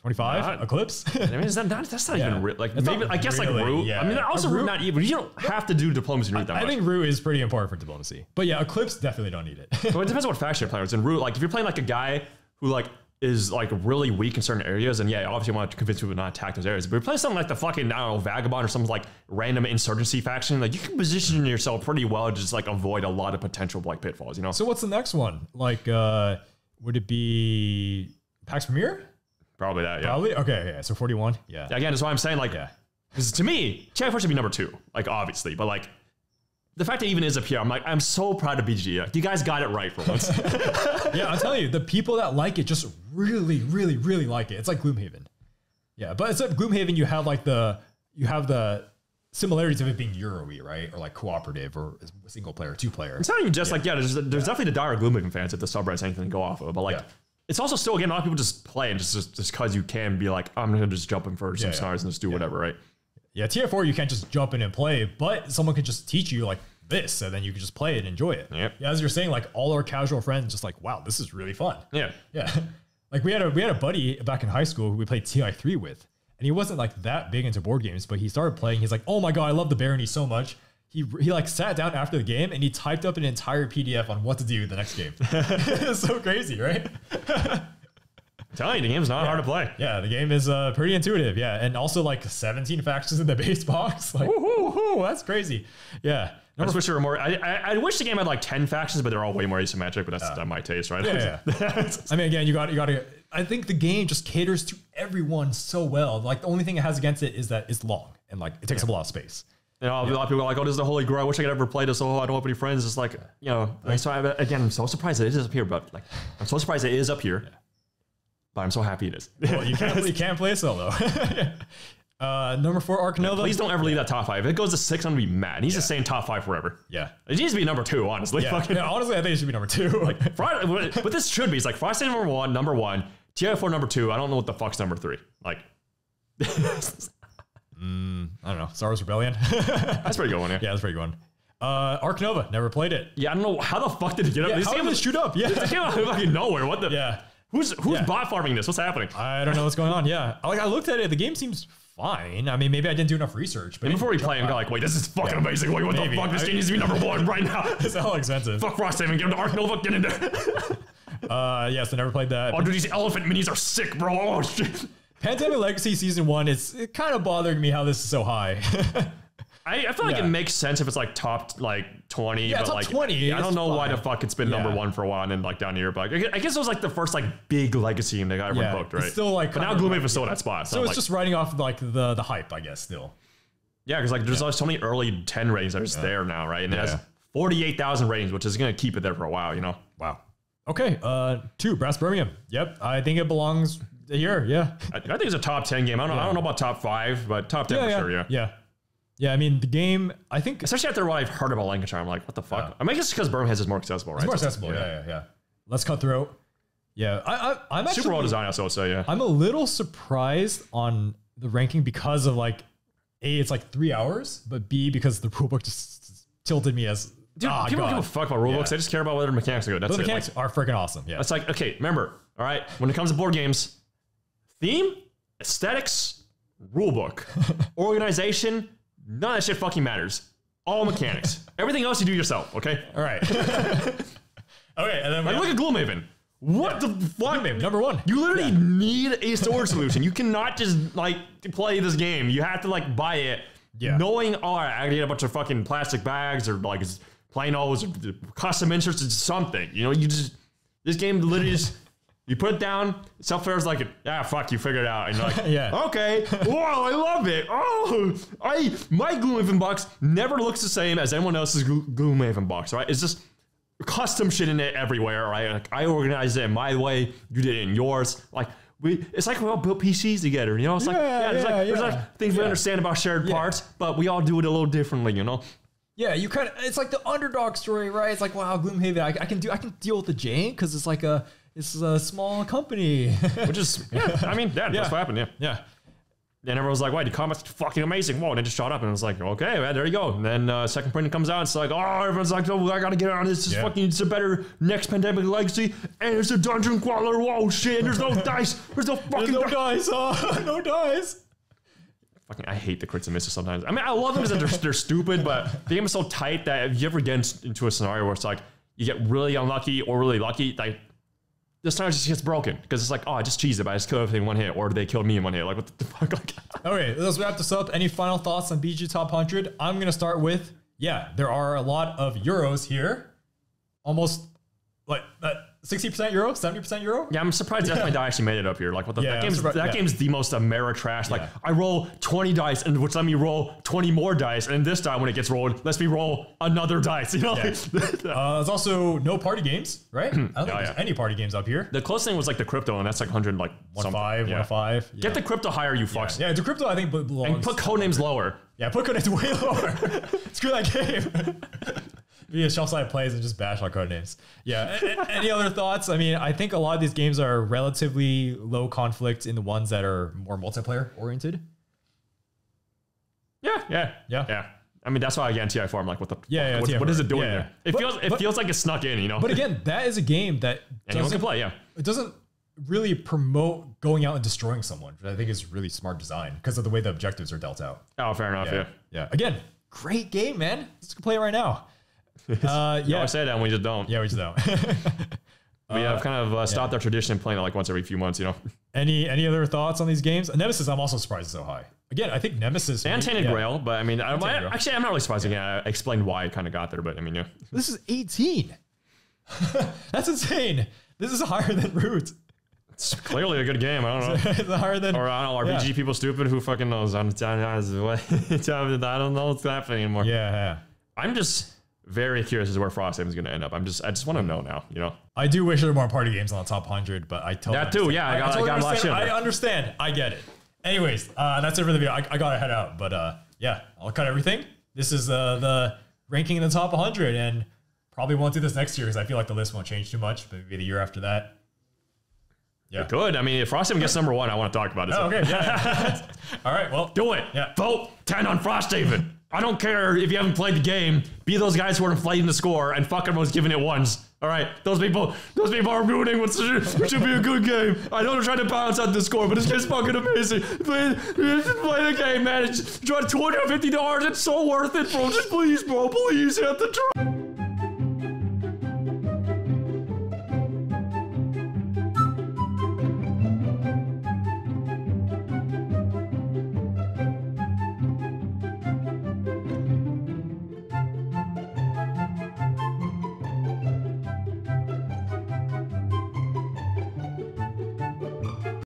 25 Not- eclipse I mean, is that not, that's not Yeah. even re- like It's maybe I guess like really, root. yeah. I mean, also root- not even. You don't have to do diplomacy in root that I much. think root is pretty important for diplomacy. But yeah, Eclipse definitely don't need it. But it depends on what faction you're playing. with. in root, like if you're playing like a guy who like is like really weak in certain areas, and yeah, obviously you want to convince people to not attack those areas. But if you're playing something like the fucking I don't know vagabond or some like random insurgency faction, like you can position yourself pretty well to just like avoid a lot of potential like pitfalls. You know. so what's the next one? Like uh would it be Pax Pamir? Probably that. Yeah. Probably. Okay, yeah. So 41. Yeah. Again, that's why I'm saying like, Yeah. because to me, Chad should be number two. Like obviously, but like. The fact that it even is up here, I'm like, I'm so proud of BG. Like, you guys got it right for once. Yeah, I'll tell you, the people that like it just really, really, really like it. It's like Gloomhaven. Yeah, but except Gloomhaven, you have like the you have the similarities of it being Euro-y, right? Or like cooperative or single player, two player. It's not even just like yeah. There's, there's definitely the dire Gloomhaven fans if the subreddit's anything to go off of, but like Yeah. It's also still again a lot of people just play and just just because you can be like I'm gonna just jump in for some Yeah, stars and just do whatever, right? Yeah, TI4 you can't just jump in and play, but someone can just teach you like this, and then you can just play it and enjoy it. Yep. Yeah, as you're saying, like all our casual friends just like, wow, this is really fun. Yeah, Yeah. Like we had a we had a buddy back in high school who we played TI3 with. And he wasn't like that big into board games, but he started playing. He's like, "Oh my god, I love the Barony so much." He he like sat down after the game and he typed up an entire PDF on what to do the next game. it's so crazy, right? telling you, the game's not hard to play. Yeah, the game is uh, pretty intuitive. Yeah, and also like 17 factions in the base box. Like, woohoo, that's crazy. Yeah. I just wish there were more. I, I, I wish the game had like ten factions, but they're all way more asymmetric. But that's, that's my taste, right? Yeah, yeah. I mean, again, you got you got to. I think the game just caters to everyone so well. Like the only thing it has against it is that it's long and like it takes up a lot of space. You know, a lot of people are like, "Oh, this is the holy grail. I wish I could ever play this. Oh, I don't have any friends." It's like, you know, so I, again, I'm so surprised that it is up here, but like, I'm so surprised it is up here. But I'm so happy it is. Well, you can't you can't play solo. uh, number four, Ark Nova. Please don't ever leave that top five. If it goes to six, I'm gonna be mad. He's just saying top five forever. Yeah. It needs to be number two, honestly. Yeah. Fucking- Yeah, honestly, I think it should be number two. Like, Friday, but this should be. It's like Friday State number one, number one, TI4 number two. I don't know what the fuck's number three. Like, I don't know. Star Wars Rebellion. that's a pretty good one. Yeah. yeah, that's a pretty good one. Uh, Ark Nova. Never played it. Yeah, I don't know how the fuck did it get up. Yeah, this how game did was shoot up? Yeah. This came out of fucking nowhere. What the? Yeah. Who's who's Yeah. bot farming this? What's happening? I don't know what's going on. Yeah. Like I looked at it. The game seems fine. I mean, maybe I didn't do enough research. But And before we play, I'm like, wait, this is fucking Yeah. amazing. Wait, what Maybe. the fuck? This I- game needs to be number one right now. It's all expensive. fuck Frosthaven, get him to Ark Nova, get in there. Uh, yes, I never played that. Oh, dude, these elephant minis are sick, bro. Oh shit. Pandemic Legacy Season 1, it's it kind of bothering me how this is so high. I, I feel like Yeah. it makes sense if it's like top like 20. Yeah, but top like 20, I don't know why the fuck it's been number one for a while and then like down here. But I guess it was like the first like big legacy game that got everyone Yeah, booked, it's right? still, like, but now kind of Gloomhaven's still in that spot. So, so it's like, just riding off like the the hype, I guess, still. yeah, because like there's so many early 10 ratings that are just there now, right? And it Yeah. has 48,000 ratings, which is gonna keep it there for a while, you know. Wow. Okay, uh, two, Brass Birmingham. Yep, I think it belongs here. Yeah. I, I think it's a top 10 game. I don't, I don't know about top five, but top 10 Yeah, for yeah, sure, yeah. yeah. Yeah, I mean, the game, I think Especially after what I've heard about Lancashire, I'm like, what the fuck? I mean, I guess it's because Birmingham is more accessible, right? more So- accessible. Yeah, yeah, yeah. Let's Cutthroat. Yeah, I, I, I'm actually, Super well designed, I also say, yeah. I'm a little surprised on the ranking because of like, A, it's like three hours, but B, because the rulebook just tilted me as, Dude, ah, people don't God. give a fuck about rulebooks. They just care about whether mechanics are good. That's The it. Like, mechanics are freaking awesome. Yeah. It's like, okay, remember, all right, when it comes to board games, theme, aesthetics, rulebook, organization, none of that shit fucking matters. All mechanics. Everything else you do yourself, okay? All right. okay, and then we Like, have look at Gloomhaven. What the fuck? Gloomhaven, number one. You literally need a storage solution. You cannot just like play this game. You have to like buy it, Yeah. knowing all right, I need a bunch of fucking plastic bags or like plain old custom inserts or something. You know, you just this game literally just you put it down. Software is like, ah, fuck, you figured it out. And you're like, Yeah. okay, whoa, I love it. Oh, I my Gloomhaven box never looks the same as anyone else's Glo- Gloomhaven box. Right? It's just custom shit in it everywhere, right? Like I organized it in my way, you did it in yours. Like we, it's like we all built PCs together, you know? It's like Yeah, yeah, there's yeah, like there's like things we understand about shared parts, but we all do it a little differently, you know? Yeah, you kind of it's like the underdog story, right? It's like wow, Gloomhaven, I, I can do I can deal with the Jane because it's like a it's a small company. Which is yeah, I mean, yeah, that's what happened, yeah. yeah. And everyone was like, "Wait, the combat's fucking amazing!" Whoa, and it just shot up, and it was like, "Okay, well, there you go." And then uh, second printing comes out, it's like, "Oh, everyone's like, oh, I gotta get on this. It's Yeah. fucking, it's a better next pandemic legacy, and it's a dungeon crawler. Whoa, shit! There's no dice. There's no fucking There's no dice. dice. Oh, no dice. Fucking, I hate the crits and misses sometimes. I mean, I love them because they're, they're stupid, but the game is so tight that if you ever get into a scenario where it's like you get really unlucky or really lucky, like this time it just gets broken because it's like, oh, I just cheesed it, but I just killed everything in one hit, or they killed me in one hit. Like, what the fuck? Like, Okay, let's wrap this up. Any final thoughts on BGG Top 100? I'm gonna start with yeah, there are a lot of euros here, almost like uh, 60% euro, 70% euro. yeah, I'm surprised Death May Die actually made it up here. Like, what the Yeah, that game's that yeah. game's the most Ameritrash. Like, Yeah. I roll 20 dice, and which let me roll 20 more dice, and this time when it gets rolled, lets me roll another dice. You know, Yeah. Uh, there's also no party games, right? I don't think Yeah, there's yeah. any party games up here. the closest thing was like Decrypto, and that's like 100 like One something. five, Yeah. one five. Get Decrypto higher, you fucks. yeah, Decrypto I think belongs. And put Codenames lower. yeah, put codenames way lower. Screw that game. Be a Shelfside plays and just bash on Codenames. Yeah. Any other thoughts? I mean, I think a lot of these games are relatively low conflict in the ones that are more multiplayer oriented. Yeah, yeah, Yeah. yeah. I mean, that's why again TI4. I'm like, what the? Yeah, yeah, What, what TI4, is it doing yeah, there? It But- feels it but- feels like it's snuck in, you know. But again, that is a game that anyone can play. Yeah. it doesn't really promote going out and destroying someone, which I think is really smart design because of the way the objectives are dealt out. Oh, fair enough. Yeah. Yeah. Again, great game, man. Let's play it right now. Uh, Yeah. yeah. I say that and we just don't. Yeah, we just don't. We have kind of uh, stopped our tradition of playing it like once every few months, you know. Any any other thoughts on these games? Nemesis, I'm also surprised is so high. Again, I think Nemesis And Tainted yeah. Grail, but I mean, I, Grail. actually, I'm not really surprised. Again, I explained why it kind of got there, but I mean, yeah. This is 18. That's insane. This is higher than Root. It's clearly a good game. I don't know. it's higher than. Or I don't know, RPG Yeah. people stupid. Who fucking knows? I'm telling you, what- I don't know what's happening anymore. Yeah, yeah. I'm just very curious as to where Frosthaven is going to end up. I'm just, I just want to know now. You know, I do wish there were more party games on the top 100, but I totally That too, understand. yeah, I got- I totally got a lot of understand. I understand. I get it. Anyways, uh, that's it for the video. I, I gotta head out, but uh, yeah, I'll cut everything. This is uh, the ranking in the top 100, and probably won't do this next year because I feel like the list won't change too much. But maybe the year after that. Yeah. good. I mean, if Frosthaven gets number one, I want to talk about it. Oh, okay. Yeah. All right. Well, Do it. Yeah. Vote 10 on Frosthaven. I don't care if you haven't played the game. Be those guys who are inflating the score and fuck everyone's giving it ones. All right, those people, those people are ruining what should, should be a good game. I know they're trying to balance out the score, but it's just fucking amazing. Just play the game, man. It's two hundred fifty dollars. It's so worth it, bro. Just please, bro, please hit the. Tr-